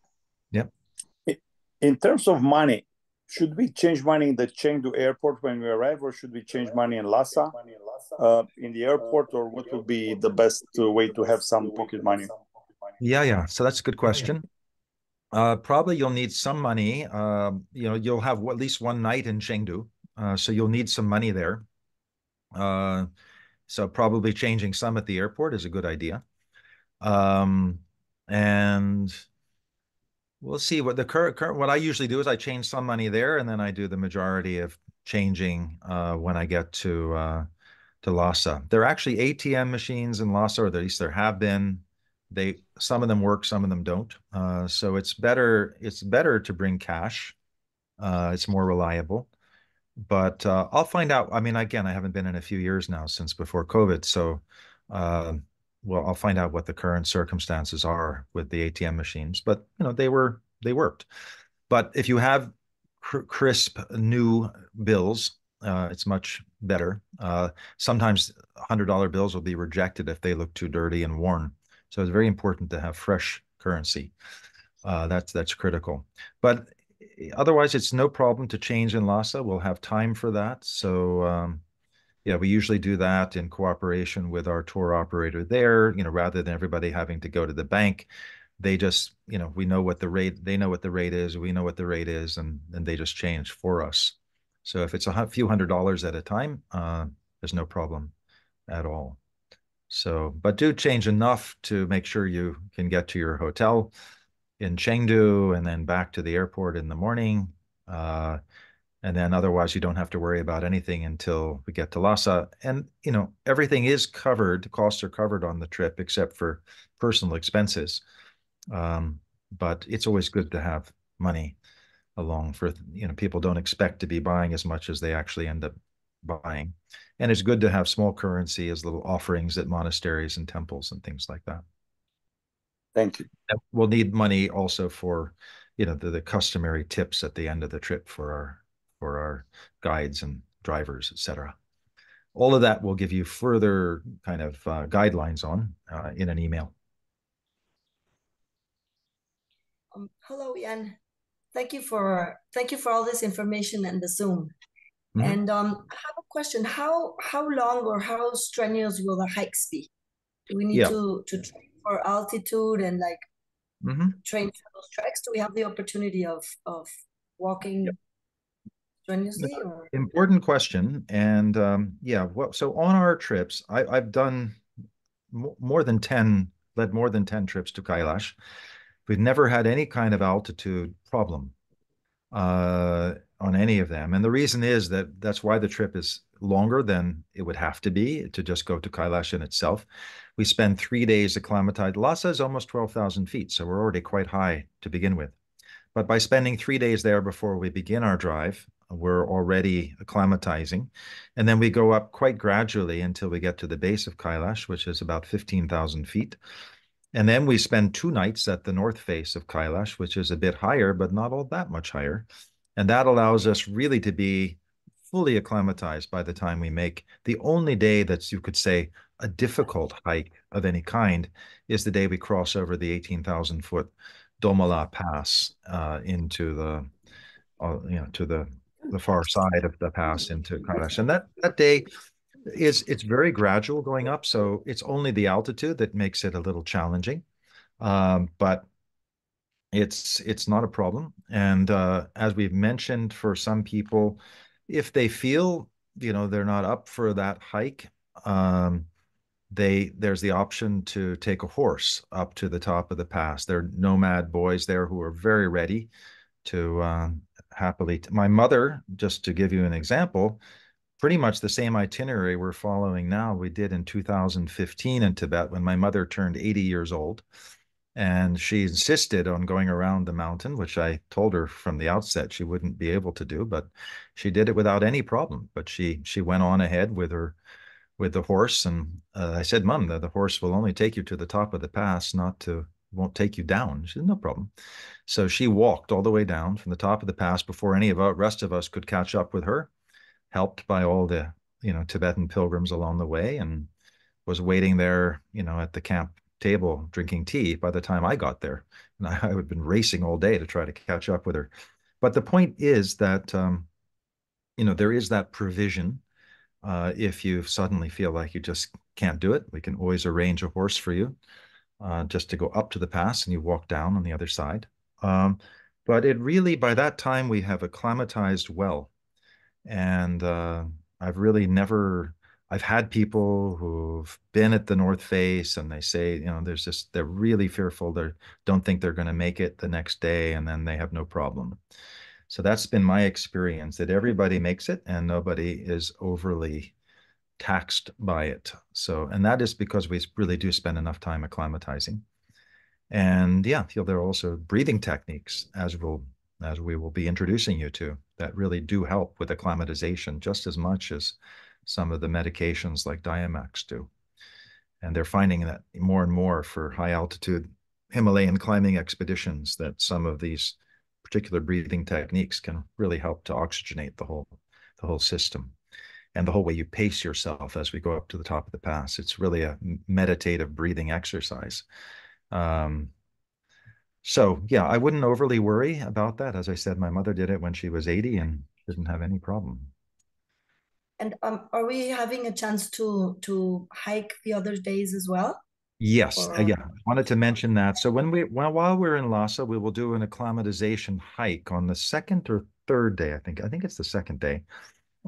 In terms of money, should we change money in the Chengdu airport when we arrive, or should we change money in Lhasa uh, in the airport, or what would be the best way to have some pocket money? Yeah, yeah. So that's a good question. Uh, probably you'll need some money. Uh, you know, you'll have at least one night in Chengdu, uh, so you'll need some money there. Uh, so probably changing some at the airport is a good idea. Um, and we'll see what the current current what I usually do is I change some money there and then I do the majority of changing uh, when I get to uh, to Lhasa. There are actually ATM machines in Lhasa, or at least there have been. They some of them work, some of them don't. Uh, so it's better it's better to bring cash. Uh, it's more reliable but uh, I'll find out. I mean, again, I haven't been in a few years now since before COVID, so uh, well, I'll find out what the current circumstances are with the ATM machines. But you know, they were they worked. But if you have cr- crisp new bills, uh, it's much better. Uh, sometimes hundred dollar bills will be rejected if they look too dirty and worn. So it's very important to have fresh currency. Uh, that's that's critical. But otherwise, it's no problem to change in Lhasa. We'll have time for that. So um, yeah, we usually do that in cooperation with our tour operator there, you know, rather than everybody having to go to the bank. They just, you know, we know what the rate, they know what the rate is, we know what the rate is, and and they just change for us. So if it's a few hundred dollars at a time, uh, there's no problem at all. So, but do change enough to make sure you can get to your hotel in Chengdu and then back to the airport in the morning. Uh, and then otherwise you don't have to worry about anything until we get to Lhasa. And you know everything is covered; costs are covered on the trip except for personal expenses. Um, but it's always good to have money along for you know people don't expect to be buying as much as they actually end up buying, and it's good to have small currency as little offerings at monasteries and temples and things like that. Thank you. We'll need money also for you know the, the customary tips at the end of the trip for our for our guides and drivers, etc. All of that will give you further kind of uh, guidelines on uh, in an email. Um, hello, Ian. Thank you for thank you for all this information and the Zoom. Mm -hmm. And um, I have a question: how how long or how strenuous will the hikes be? Do we need yeah. to to train for altitude and like mm -hmm. train for those tracks? Do we have the opportunity of of walking? Important question. And um, yeah, well, so on our trips, I, I've done more than 10, led more than 10 trips to Kailash. We've never had any kind of altitude problem uh, on any of them. And the reason is that that's why the trip is longer than it would have to be to just go to Kailash in itself. We spend three days acclimatized. Lhasa is almost 12,000 feet, so we're already quite high to begin with. But by spending three days there before we begin our drive, we're already acclimatizing. And then we go up quite gradually until we get to the base of Kailash, which is about 15,000 feet. And then we spend two nights at the north face of Kailash, which is a bit higher, but not all that much higher. And that allows us really to be fully acclimatized by the time we make the only day that's, you could say, a difficult hike of any kind is the day we cross over the 18,000 foot Domala Pass uh, into the, uh, you know, to the the far side of the pass into Kailash. And that that day is it's very gradual going up, so it's only the altitude that makes it a little challenging. Um, but it's it's not a problem. And uh, as we've mentioned, for some people, if they feel you know they're not up for that hike, um, they there's the option to take a horse up to the top of the pass. There are nomad boys there who are very ready to um, happily. My mother, just to give you an example, pretty much the same itinerary we're following now we did in 2015 in Tibet when my mother turned 80 years old. And she insisted on going around the mountain, which I told her from the outset she wouldn't be able to do, but she did it without any problem. But she she went on ahead with her with the horse, and uh, I said, "Mom, the, the horse will only take you to the top of the pass, not to won't take you down." She said, "No problem." So she walked all the way down from the top of the pass before any of the rest of us could catch up with her, helped by all the, you know, Tibetan pilgrims along the way and was waiting there, you know, at the camp table drinking tea by the time I got there. And I, I had been racing all day to try to catch up with her. But the point is that, um, you know, there is that provision. Uh, if you suddenly feel like you just can't do it, we can always arrange a horse for you uh, just to go up to the pass and you walk down on the other side. Um, but it really, by that time, we have acclimatized well. And uh, I've really never, I've had people who've been at the North Face and they say, you know, there's just, they're really fearful. They don't think they're going to make it the next day and then they have no problem. So that's been my experience that everybody makes it and nobody is overly taxed by it. So, and that is because we really do spend enough time acclimatizing. And yeah, there are also breathing techniques as we'll as we will be introducing you to that really do help with acclimatization just as much as some of the medications like Diamox do. And they're finding that more and more for high altitude Himalayan climbing expeditions that some of these particular breathing techniques can really help to oxygenate the whole the whole system and the whole way you pace yourself as we go up to the top of the pass. It's really a meditative breathing exercise um, so yeah, I wouldn't overly worry about that. As I said, my mother did it when she was 80 and didn't have any problem. And um, are we having a chance to to hike the other days as well? Yes, uh, yeah, I wanted to mention that. So when we well, while we're in Lhasa, we will do an acclimatization hike on the second or third day. I think I think it's the second day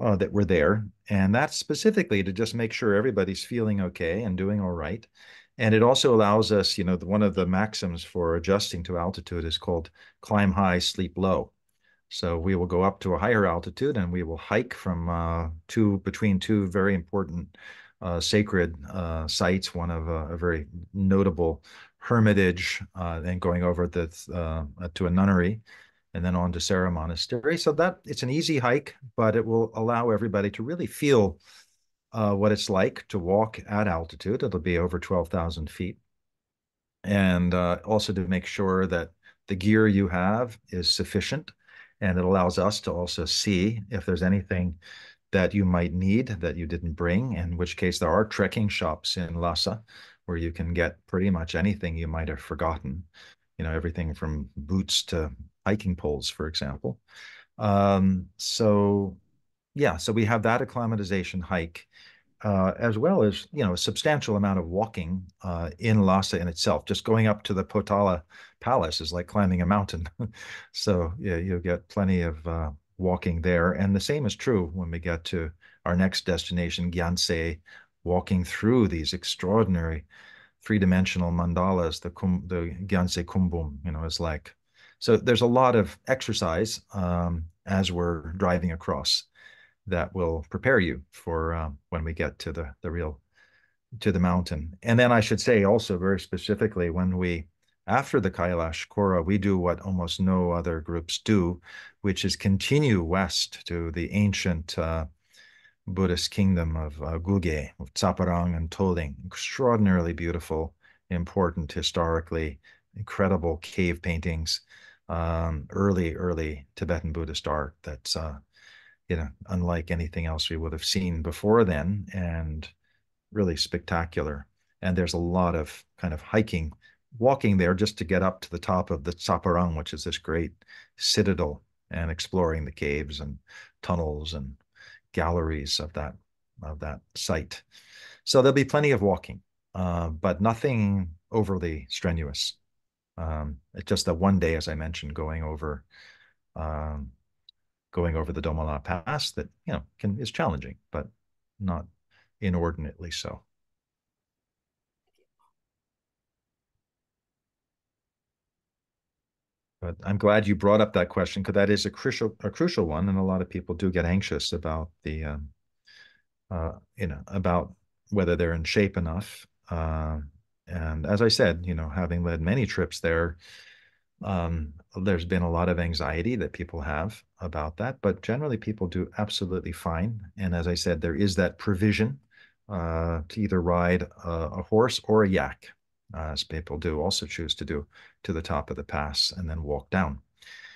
uh, that we're there, and that's specifically to just make sure everybody's feeling okay and doing all right. And it also allows us, you know, the, one of the maxims for adjusting to altitude is called climb high, sleep low. So we will go up to a higher altitude and we will hike from uh, two between two very important uh, sacred uh, sites. One of a, a, very notable hermitage, uh, then going over the, uh, to a nunnery, and then on to Sera Monastery. So that it's an easy hike, but it will allow everybody to really feel uh, what it's like to walk at altitude. It'll be over 12,000 feet. And also to make sure that the gear you have is sufficient and it allows us to also see if there's anything that you might need that you didn't bring, in which case there are trekking shops in Lhasa where you can get pretty much anything you might have forgotten. You know, everything from boots to hiking poles, for example. Um, so yeah, so we have that acclimatization hike uh, as well as you know a substantial amount of walking uh, in Lhasa in itself. Just going up to the Potala Palace is like climbing a mountain. so yeah, you'll get plenty of uh, walking there, and the same is true when we get to our next destination, Gyantse, walking through these extraordinary three-dimensional mandalas. The the Gyantse Kumbum, you know, is like. So there's a lot of exercise um, as we're driving across that will prepare you for um, when we get to the the real to the mountain. And then I should say also very specifically when we after the Kailash Kora, we do what almost no other groups do, which is continue west to the ancient uh, Buddhist kingdom of uh, Guge, of Tsaparang and Toling. Extraordinarily beautiful, important historically, incredible cave paintings, um, early, early Tibetan Buddhist art that's uh, you know, unlike anything else we would have seen before then, and really spectacular. And there's a lot of kind of hiking, walking there just to get up to the top of the Tsaparang, which is this great citadel, and exploring the caves and tunnels and galleries of that of that site. So there'll be plenty of walking, uh, but nothing overly strenuous. Um, it's just that one day, as I mentioned, going over um, going over the Domala Pass that you know can is challenging, but not inordinately so. But I'm glad you brought up that question because that is a crucial a crucial one, and a lot of people do get anxious about the um, uh, you know about whether they're in shape enough. Uh, and as I said, you know, having led many trips there, um, there's been a lot of anxiety that people have about that, but generally people do absolutely fine. And as I said, there is that provision uh, to either ride a, a, horse or a yak, as people do also choose to do, to the top of the pass and then walk down.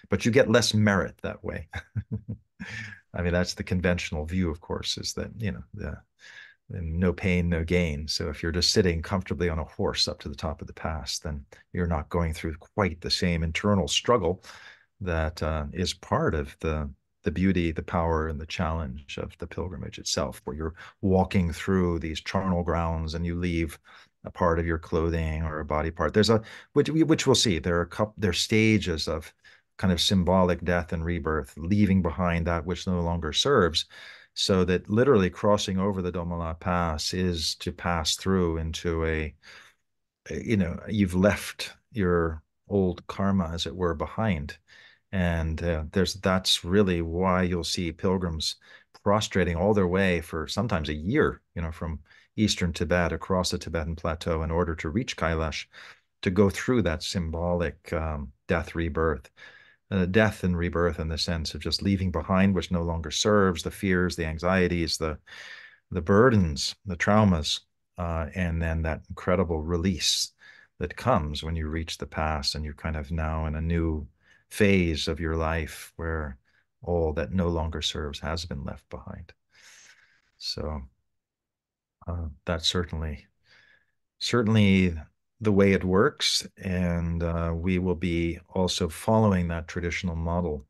But you get less merit that way. I mean, that's the conventional view, of course, is that, you know, the and no pain, no gain. So if you're just sitting comfortably on a horse up to the top of the pass, then you're not going through quite the same internal struggle that uh, is part of the the beauty, the power, and the challenge of the pilgrimage itself, where you're walking through these charnel grounds and you leave a part of your clothing or a body part. There's a which which we'll see. There are a couple. There are stages of kind of symbolic death and rebirth, leaving behind that which no longer serves so that literally crossing over the Domala Pass is to pass through into a, you know, you've left your old karma, as it were, behind. And uh, there's that's really why you'll see pilgrims prostrating all their way for sometimes a year, you know, from eastern Tibet across the Tibetan plateau in order to reach Kailash, to go through that symbolic um, death rebirth uh, death and rebirth in the sense of just leaving behind which no longer serves the fears the anxieties the the burdens the traumas uh, and then that incredible release that comes when you reach the past and you're kind of now in a new phase of your life where all that no longer serves has been left behind. So uh, that's certainly certainly the way it works, and uh, we will be also following that traditional model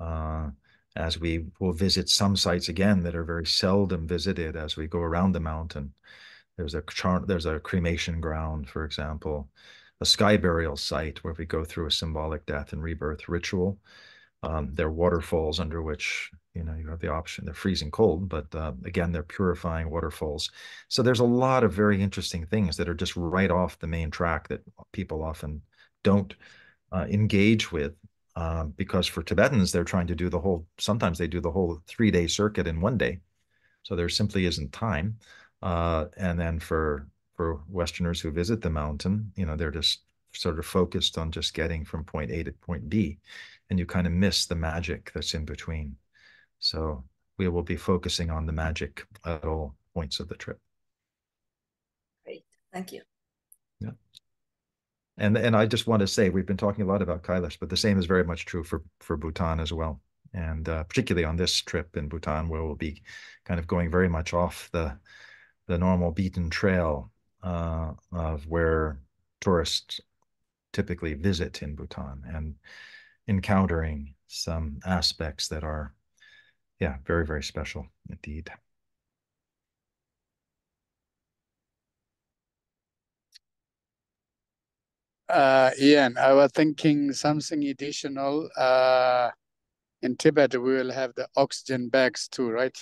uh, as we will visit some sites again that are very seldom visited as we go around the mountain. There's a there's a cremation ground, for example, a sky burial site where we go through a symbolic death and rebirth ritual. Um, there are waterfalls under which you know you have the option. They're freezing cold, but uh, again, they're purifying waterfalls. So there's a lot of very interesting things that are just right off the main track that people often don't uh, engage with uh, because for Tibetans, they're trying to do the whole, sometimes they do the whole three day circuit in one day. So there simply isn't time. Uh, and then for for Westerners who visit the mountain, you know, they're just sort of focused on just getting from point A to point B, and you kind of miss the magic that's in between. So we will be focusing on the magic at all points of the trip. Great, thank you. Yeah. And and I just want to say we've been talking a lot about Kailash, but the same is very much true for for Bhutan as well, and uh, particularly on this trip in Bhutan, where we'll be kind of going very much off the the normal beaten trail uh, of where tourists typically visit in Bhutan, and encountering some aspects that are, yeah, very very special indeed. Uh, Ian, I was thinking something additional. Uh, in Tibet, we will have the oxygen bags too, right?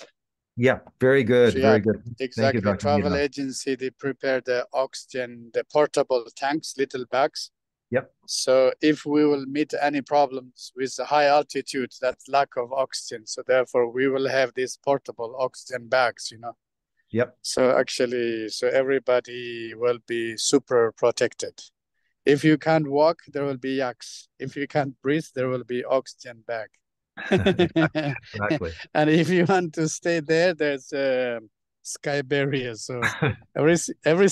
Yeah, very good, So, very good. Exactly. Dr. Travel agency, they prepare the oxygen, the portable tanks, little bags. Yep. So if we will meet any problems with the high altitude, that's lack of oxygen. So therefore, we will have these portable oxygen bags, you know. Yep. So actually, so everybody will be super protected. If you can't walk, there will be yaks. If you can't breathe, there will be oxygen bag. Exactly. And if you want to stay there, there's a sky burial. So every every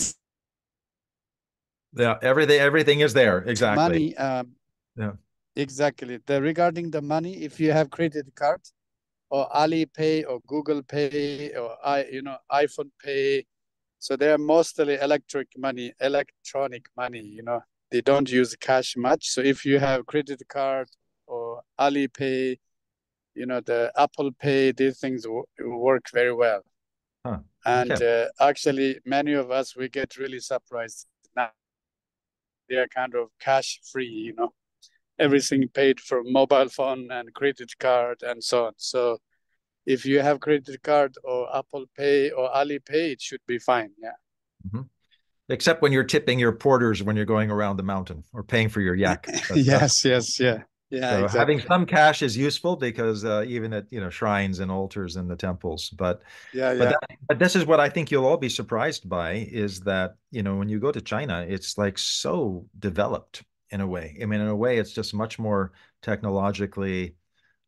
Yeah, everything everything is there. Exactly. money, um, Yeah. exactly. The regarding the money, if you have credit card or Alipay or Google Pay or I, you know, iPhone Pay, so they're mostly electric money, electronic money. You know, they don't use cash much. So if you have credit card or Alipay, you know, the Apple Pay, these things w- work very well. Huh. And uh, actually, many of us we get really surprised. They are kind of cash free, you know, everything paid from mobile phone and credit card and so on. So, if you have credit card or Apple Pay or Alipay, it should be fine. Yeah. Mm-hmm. Except when you're tipping your porters when you're going around the mountain or paying for your yak. Yes. Yes. Yeah. Yeah. so exactly. having some cash is useful because uh, even at you know shrines and altars in the temples, but Yeah. but, Yeah. that, but this is what I think you'll all be surprised by is that you know when you go to China, it's like so developed in a way. I mean, in a way, it's just much more technologically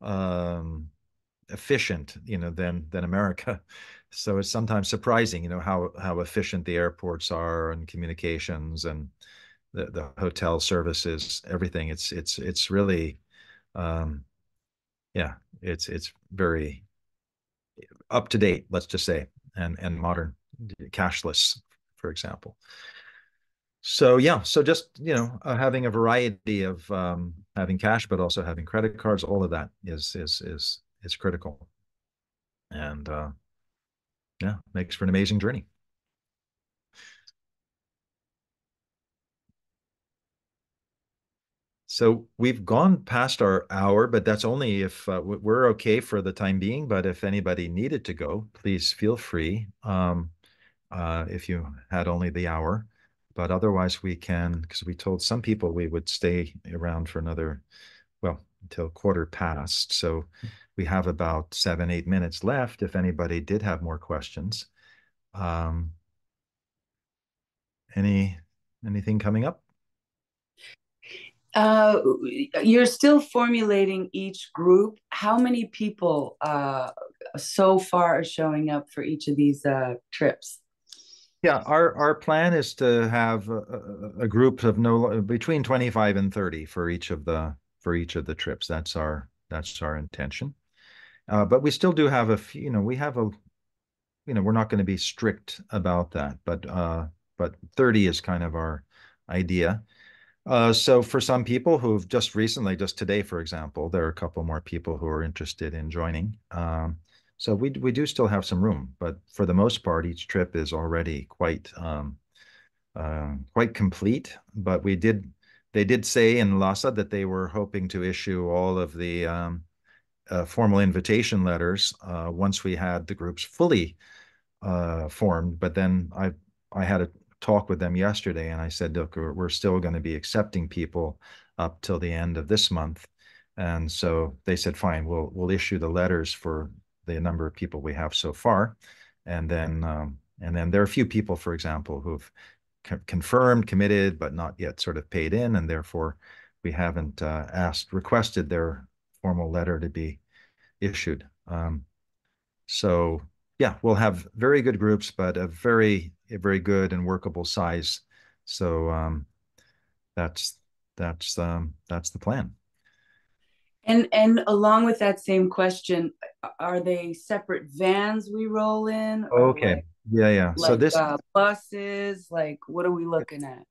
um, efficient, you know, than than America. So it's sometimes surprising, you know, how how efficient the airports are and communications and the the hotel services, everything. It's it's it's really, um, yeah, it's it's very up to date, let's just say, and and modern, cashless, for example. So yeah, so just you know, uh, having a variety of um, having cash, but also having credit cards, all of that is is is is critical, and uh, yeah, makes for an amazing journey. So we've gone past our hour, but that's only if uh, we're okay for the time being. But if anybody needed to go, please feel free. Um, uh, if you had only the hour, but otherwise we can, because we told some people we would stay around for another, well, until quarter past. So we have about seven, eight minutes left. If anybody did have more questions, um, any anything coming up? Uh, you're still formulating each group. How many people uh, so far are showing up for each of these uh, trips? Yeah, our our plan is to have a, a, group of no between 25 and 30 for each of the for each of the trips. That's our that's our intention. Uh, but we still do have a few, you know, we have a, you know, we're not going to be strict about that, but uh, but 30 is kind of our idea. Uh, so for some people who've just recently, just today, for example, there are a couple more people who are interested in joining. Um, so we we do still have some room, but for the most part, each trip is already quite um, uh, quite complete. But we did they did say in Lhasa that they were hoping to issue all of the um, uh, formal invitation letters uh, once we had the groups fully uh, formed. But then I I had a talk with them yesterday, and I said, look, we're, still going to be accepting people up till the end of this month. And so they said, fine, we'll we'll issue the letters for the number of people we have so far, and then um, and then there are a few people, for example, who've confirmed, committed, but not yet sort of paid in, and therefore we haven't uh, asked, requested their formal letter to be issued. Um, so yeah, we'll have very good groups, but a very a very good and workable size. So um, that's that's um, that's the plan. And and along with that same question, are they separate vans we roll in? Okay. Like, yeah, yeah. Like, so this uh, buses, like what are we looking at?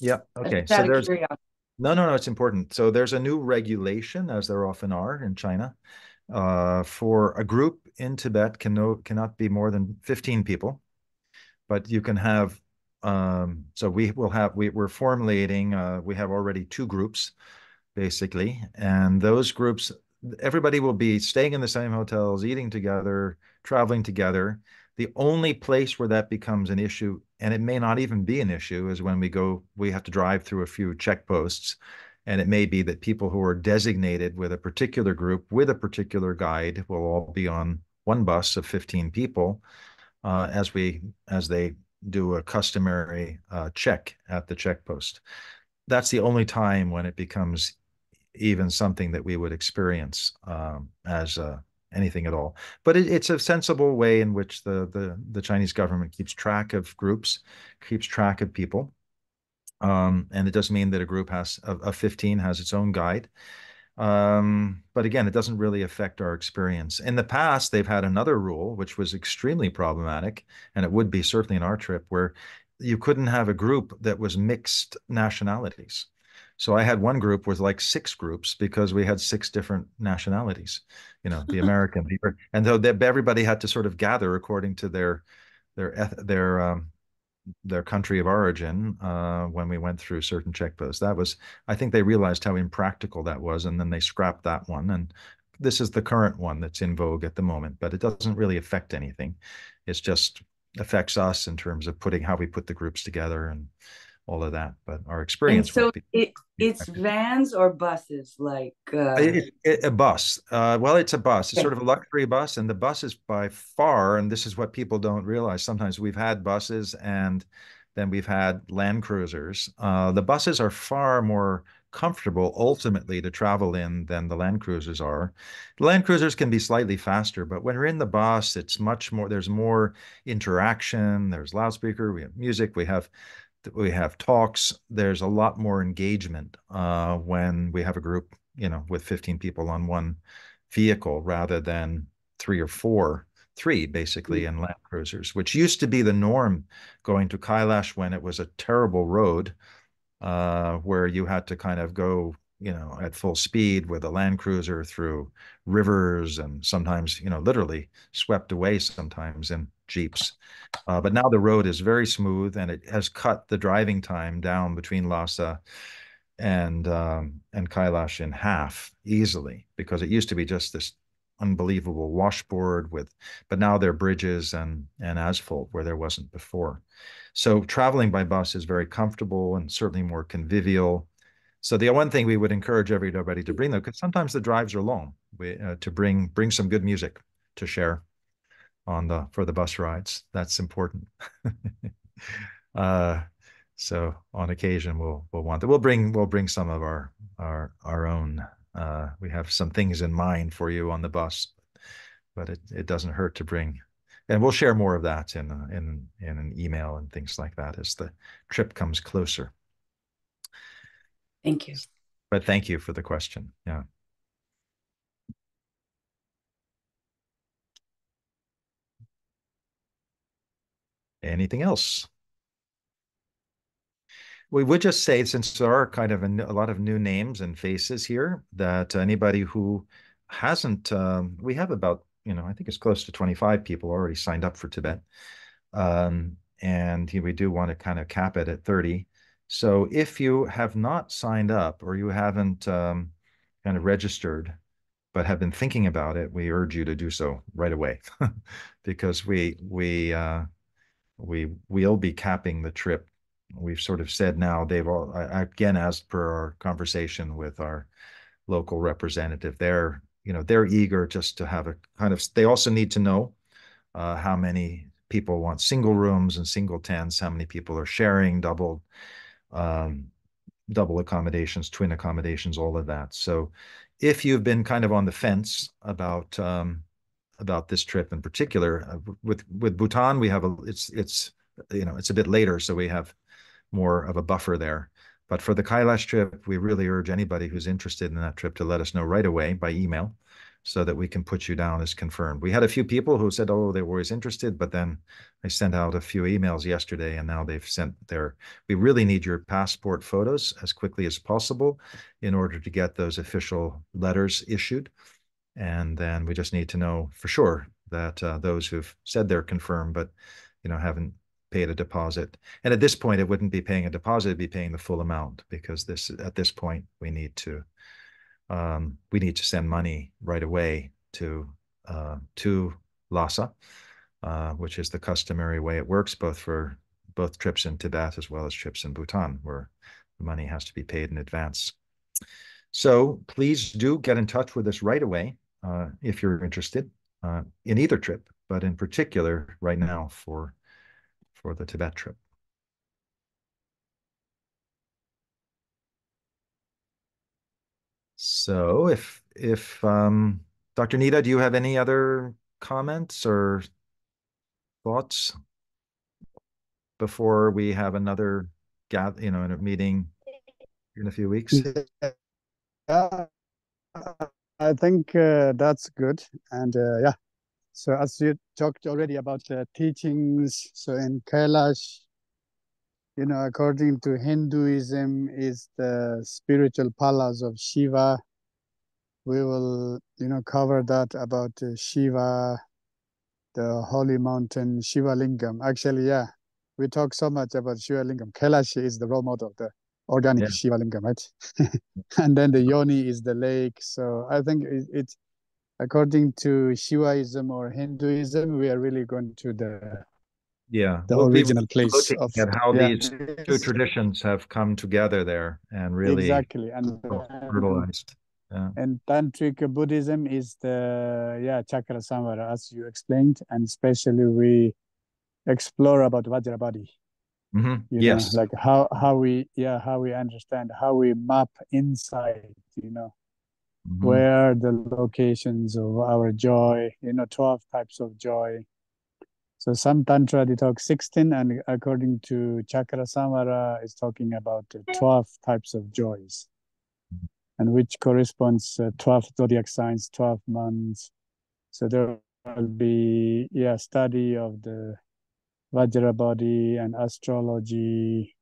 Yeah. Okay. So there's no, no, no. It's important. So there's a new regulation, as there often are in China, uh, for a group in Tibet can no, cannot be more than 15 people, but you can have. Um, so we will have we, we're formulating. Uh, we have already two groups, basically, and those groups, everybody will be staying in the same hotels, eating together, traveling together. The only place where that becomes an issue, and it may not even be an issue, is when we go. We have to drive through a few checkposts and it may be that people who are designated with a particular group with a particular guide will all be on one bus of 15 people uh, as we as they do a customary uh, check at the check post. That's the only time when it becomes even something that we would experience um, as uh, anything at all. But it, it's a sensible way in which the, the the Chinese government keeps track of groups, keeps track of people. Um, and it doesn't mean that a group has a, of 15 has its own guide. Um, but again, it doesn't really affect our experience. In the past, they've had another rule, which was extremely problematic, and it would be certainly in our trip, where you couldn't have a group that was mixed nationalities. So I had one group with like six groups because we had six different nationalities, you know, the American people, and though everybody had to sort of gather according to their their their um, their country of origin uh, when we went through certain checkposts. That was, I think they realized how impractical that was, and then they scrapped that one. And this is the current one that's in vogue at the moment, but it doesn't really affect anything. It's just affects us in terms of putting how we put the groups together and all of that. But our experience. And so be, it, it's vans or buses, like uh... it, it, a bus. Uh, well, it's a bus. It's sort of a luxury bus, and the bus is by far, and this is what people don't realize. Sometimes we've had buses, and then we've had Land Cruisers. Uh, the buses are far more comfortable ultimately to travel in than the Land Cruisers are. The Land Cruisers can be slightly faster, but when we're in the bus, it's much more. There's more interaction. There's loudspeaker. We have music. We have we have talks. There's a lot more engagement uh, when we have a group, you know, with 15 people on one vehicle rather than three or four, three basically mm. in Land Cruisers, which used to be the norm going to Kailash when it was a terrible road uh, where you had to kind of go you know, at full speed with a Land Cruiser through rivers and sometimes, you know, literally swept away sometimes in Jeeps. Uh, but now the road is very smooth and it has cut the driving time down between Lhasa and um, and Kailash in half easily because it used to be just this unbelievable washboard with but now there are bridges and and asphalt where there wasn't before. So traveling by bus is very comfortable and certainly more convivial. So the one thing we would encourage everybody to bring though, because sometimes the drives are long, we, uh, to bring bring some good music to share on the for the bus rides. That's important. uh, so on occasion we'll we'll want to we'll bring we'll bring some of our our our own. Uh, we have some things in mind for you on the bus, but it, it doesn't hurt to bring and we'll share more of that in in in an email and things like that as the trip comes closer. Thank you. But thank you for the question. Yeah. Anything else? we would just say, since there are kind of a, a, lot of new names and faces here, that anybody who hasn't, um, we have about, you know, I think it's close to 25 people already signed up for Tibet. Um, and we do want to kind of cap it at 30. So if you have not signed up or you haven't um, kind of registered, but have been thinking about it, we urge you to do so right away, because we we uh, we will be capping the trip. We've sort of said now they've all again as per our conversation with our local representative. They're you know they're eager just to have a kind of. They also need to know uh, how many people want single rooms and single tents, how many people are sharing double um, double accommodations, twin accommodations, all of that. So if you've been kind of on the fence about um, about this trip in particular, uh, with with Bhutan, we have a it's it's you know it's a bit later, so we have more of a buffer there. But for the Kailash trip, we really urge anybody who's interested in that trip to let us know right away by email so that we can put you down as confirmed. We had a few people who said, oh, they were always interested, but then I sent out a few emails yesterday and now they've sent their, we really need your passport photos as quickly as possible in order to get those official letters issued. And then we just need to know for sure that uh, those who've said they're confirmed, but, you know, haven't paid a deposit. And at this point, it wouldn't be paying a deposit, it'd be paying the full amount because this, at this point, we need to um, we need to send money right away to uh, to Lhasa, uh, which is the customary way it works, both for both trips in Tibet as well as trips in Bhutan, where the money has to be paid in advance. So please do get in touch with us right away uh, if you're interested uh, in either trip, but in particular right now for for the Tibet trip. So if if um, Dr. Nida, do you have any other comments or thoughts before we have another gather, you know, in a meeting in a few weeks? Yeah, I think uh, that's good. And uh, yeah, so as you talked already about the teachings, so in Kailash, you know, according to Hinduism, is the spiritual palace of Shiva. We will, you know, cover that about uh, Shiva, the holy mountain Shiva Lingam. Actually, yeah, we talk so much about Shiva Lingam. Kailash is the role model organic yeah. Shiva Lingam, right? and then the Yoni is the lake. So I think it, it's according to Shivaism or Hinduism, we are really going to the yeah the we'll original place of at how yeah. these two traditions have come together there and really exactly and fertilized yeah. and tantric buddhism is the yeah Chakrasamvara as you explained and especially we explore about Vajra body mm-hmm. yes know, like how how we yeah how we understand how we map inside you know mm-hmm. where the locations of our joy you know 12 types of joy so some Tantra, they talk 16, and according to Chakrasamvara, is talking about 12 types of joys, and which corresponds uh, 12 zodiac signs, 12 months. So there will be, yeah, study of the Vajra body and astrology,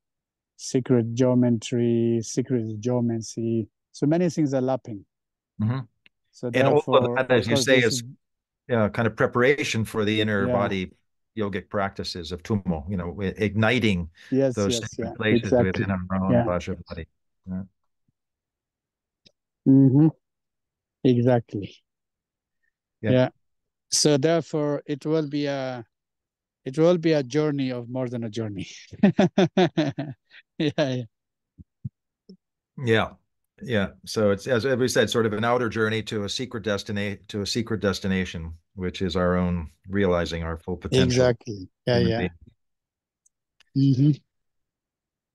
secret geometry, secret geomancy. So many things are lapping. Mm-hmm. So and all of that, as you say, is yeah, kind of preparation for the inner yeah. body yogic practices of Tummo, you know, igniting yes, those yes, yeah, places exactly. within our own yeah. body. Yeah. Mm-hmm. Exactly. Yeah. yeah. So therefore, it will be a it will be a journey of more than a journey. yeah, yeah. Yeah. Yeah. So it's as we said, sort of an outer journey to a secret destination to a secret destination, which is our own realizing our full potential. Exactly. Yeah. Yeah. Mm-hmm.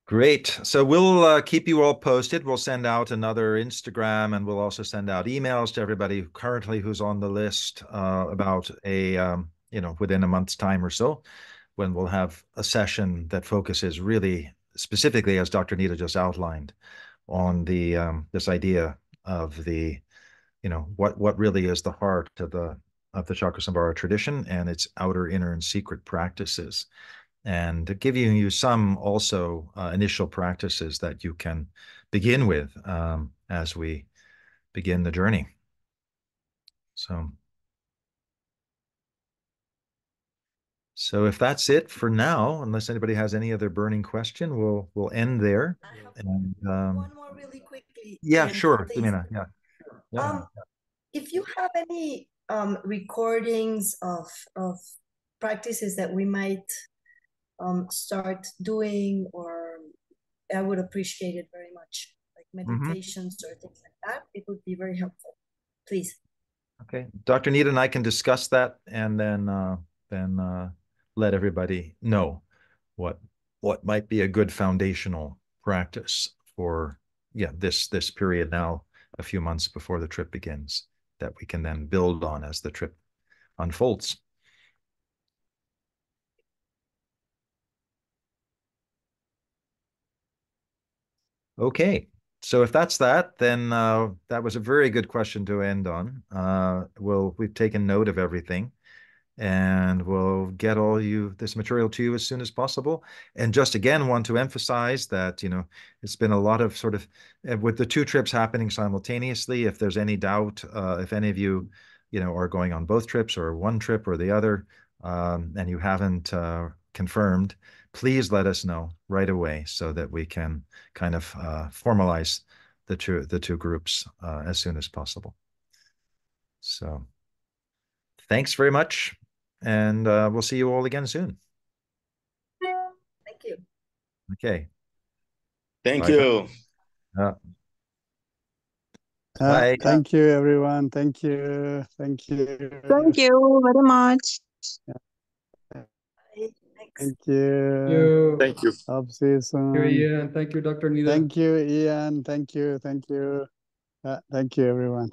Great. So we'll uh, keep you all posted. We'll send out another Instagram, and we'll also send out emails to everybody currently who's on the list uh, about a um, you know within a month's time or so, when we'll have a session that focuses really specifically, as Dr. Nida just outlined, on the um, this idea of the you know what what really is the heart of the of the Chakrasamvara tradition and its outer, inner, and secret practices. and giving you some also uh, initial practices that you can begin with um, as we begin the journey. So, so if that's it for now, unless anybody has any other burning question, we'll we'll end there. And um, one more really quickly. yeah, sure. Yeah. Yeah. Um, if you have any um recordings of of practices that we might um start doing, or I would appreciate it very much, like Mhm. meditations or things like that. It would be very helpful. Please. Okay, Dr. Nida and I can discuss that and then uh, then uh, let everybody know what what might be a good foundational practice for yeah this this period now a few months before the trip begins that we can then build on as the trip unfolds. Okay, so if that's that, then uh, that was a very good question to end on. Uh, we'll we've taken note of everything, and we'll get all you this material to you as soon as possible. And just again, want to emphasize that you know it's been a lot of sort of uh, with the two trips happening simultaneously. If there's any doubt, uh, if any of you you know are going on both trips or one trip or the other, um, and you haven't uh, confirmed, please let us know right away so that we can kind of uh, formalize the two the two groups uh, as soon as possible. So thanks very much, and uh, we'll see you all again soon. Thank you. Okay. Thank Bye. you. Uh, Uh, Bye. thank you, everyone. Thank you. Thank you. Thank you very much. Bye. Thanks. Thank you. you. Thank you. Hope see you soon. Thank you, Ian. Thank you, Dr. Nida. Thank you, Ian. Thank you. Thank you. Uh, thank you, everyone.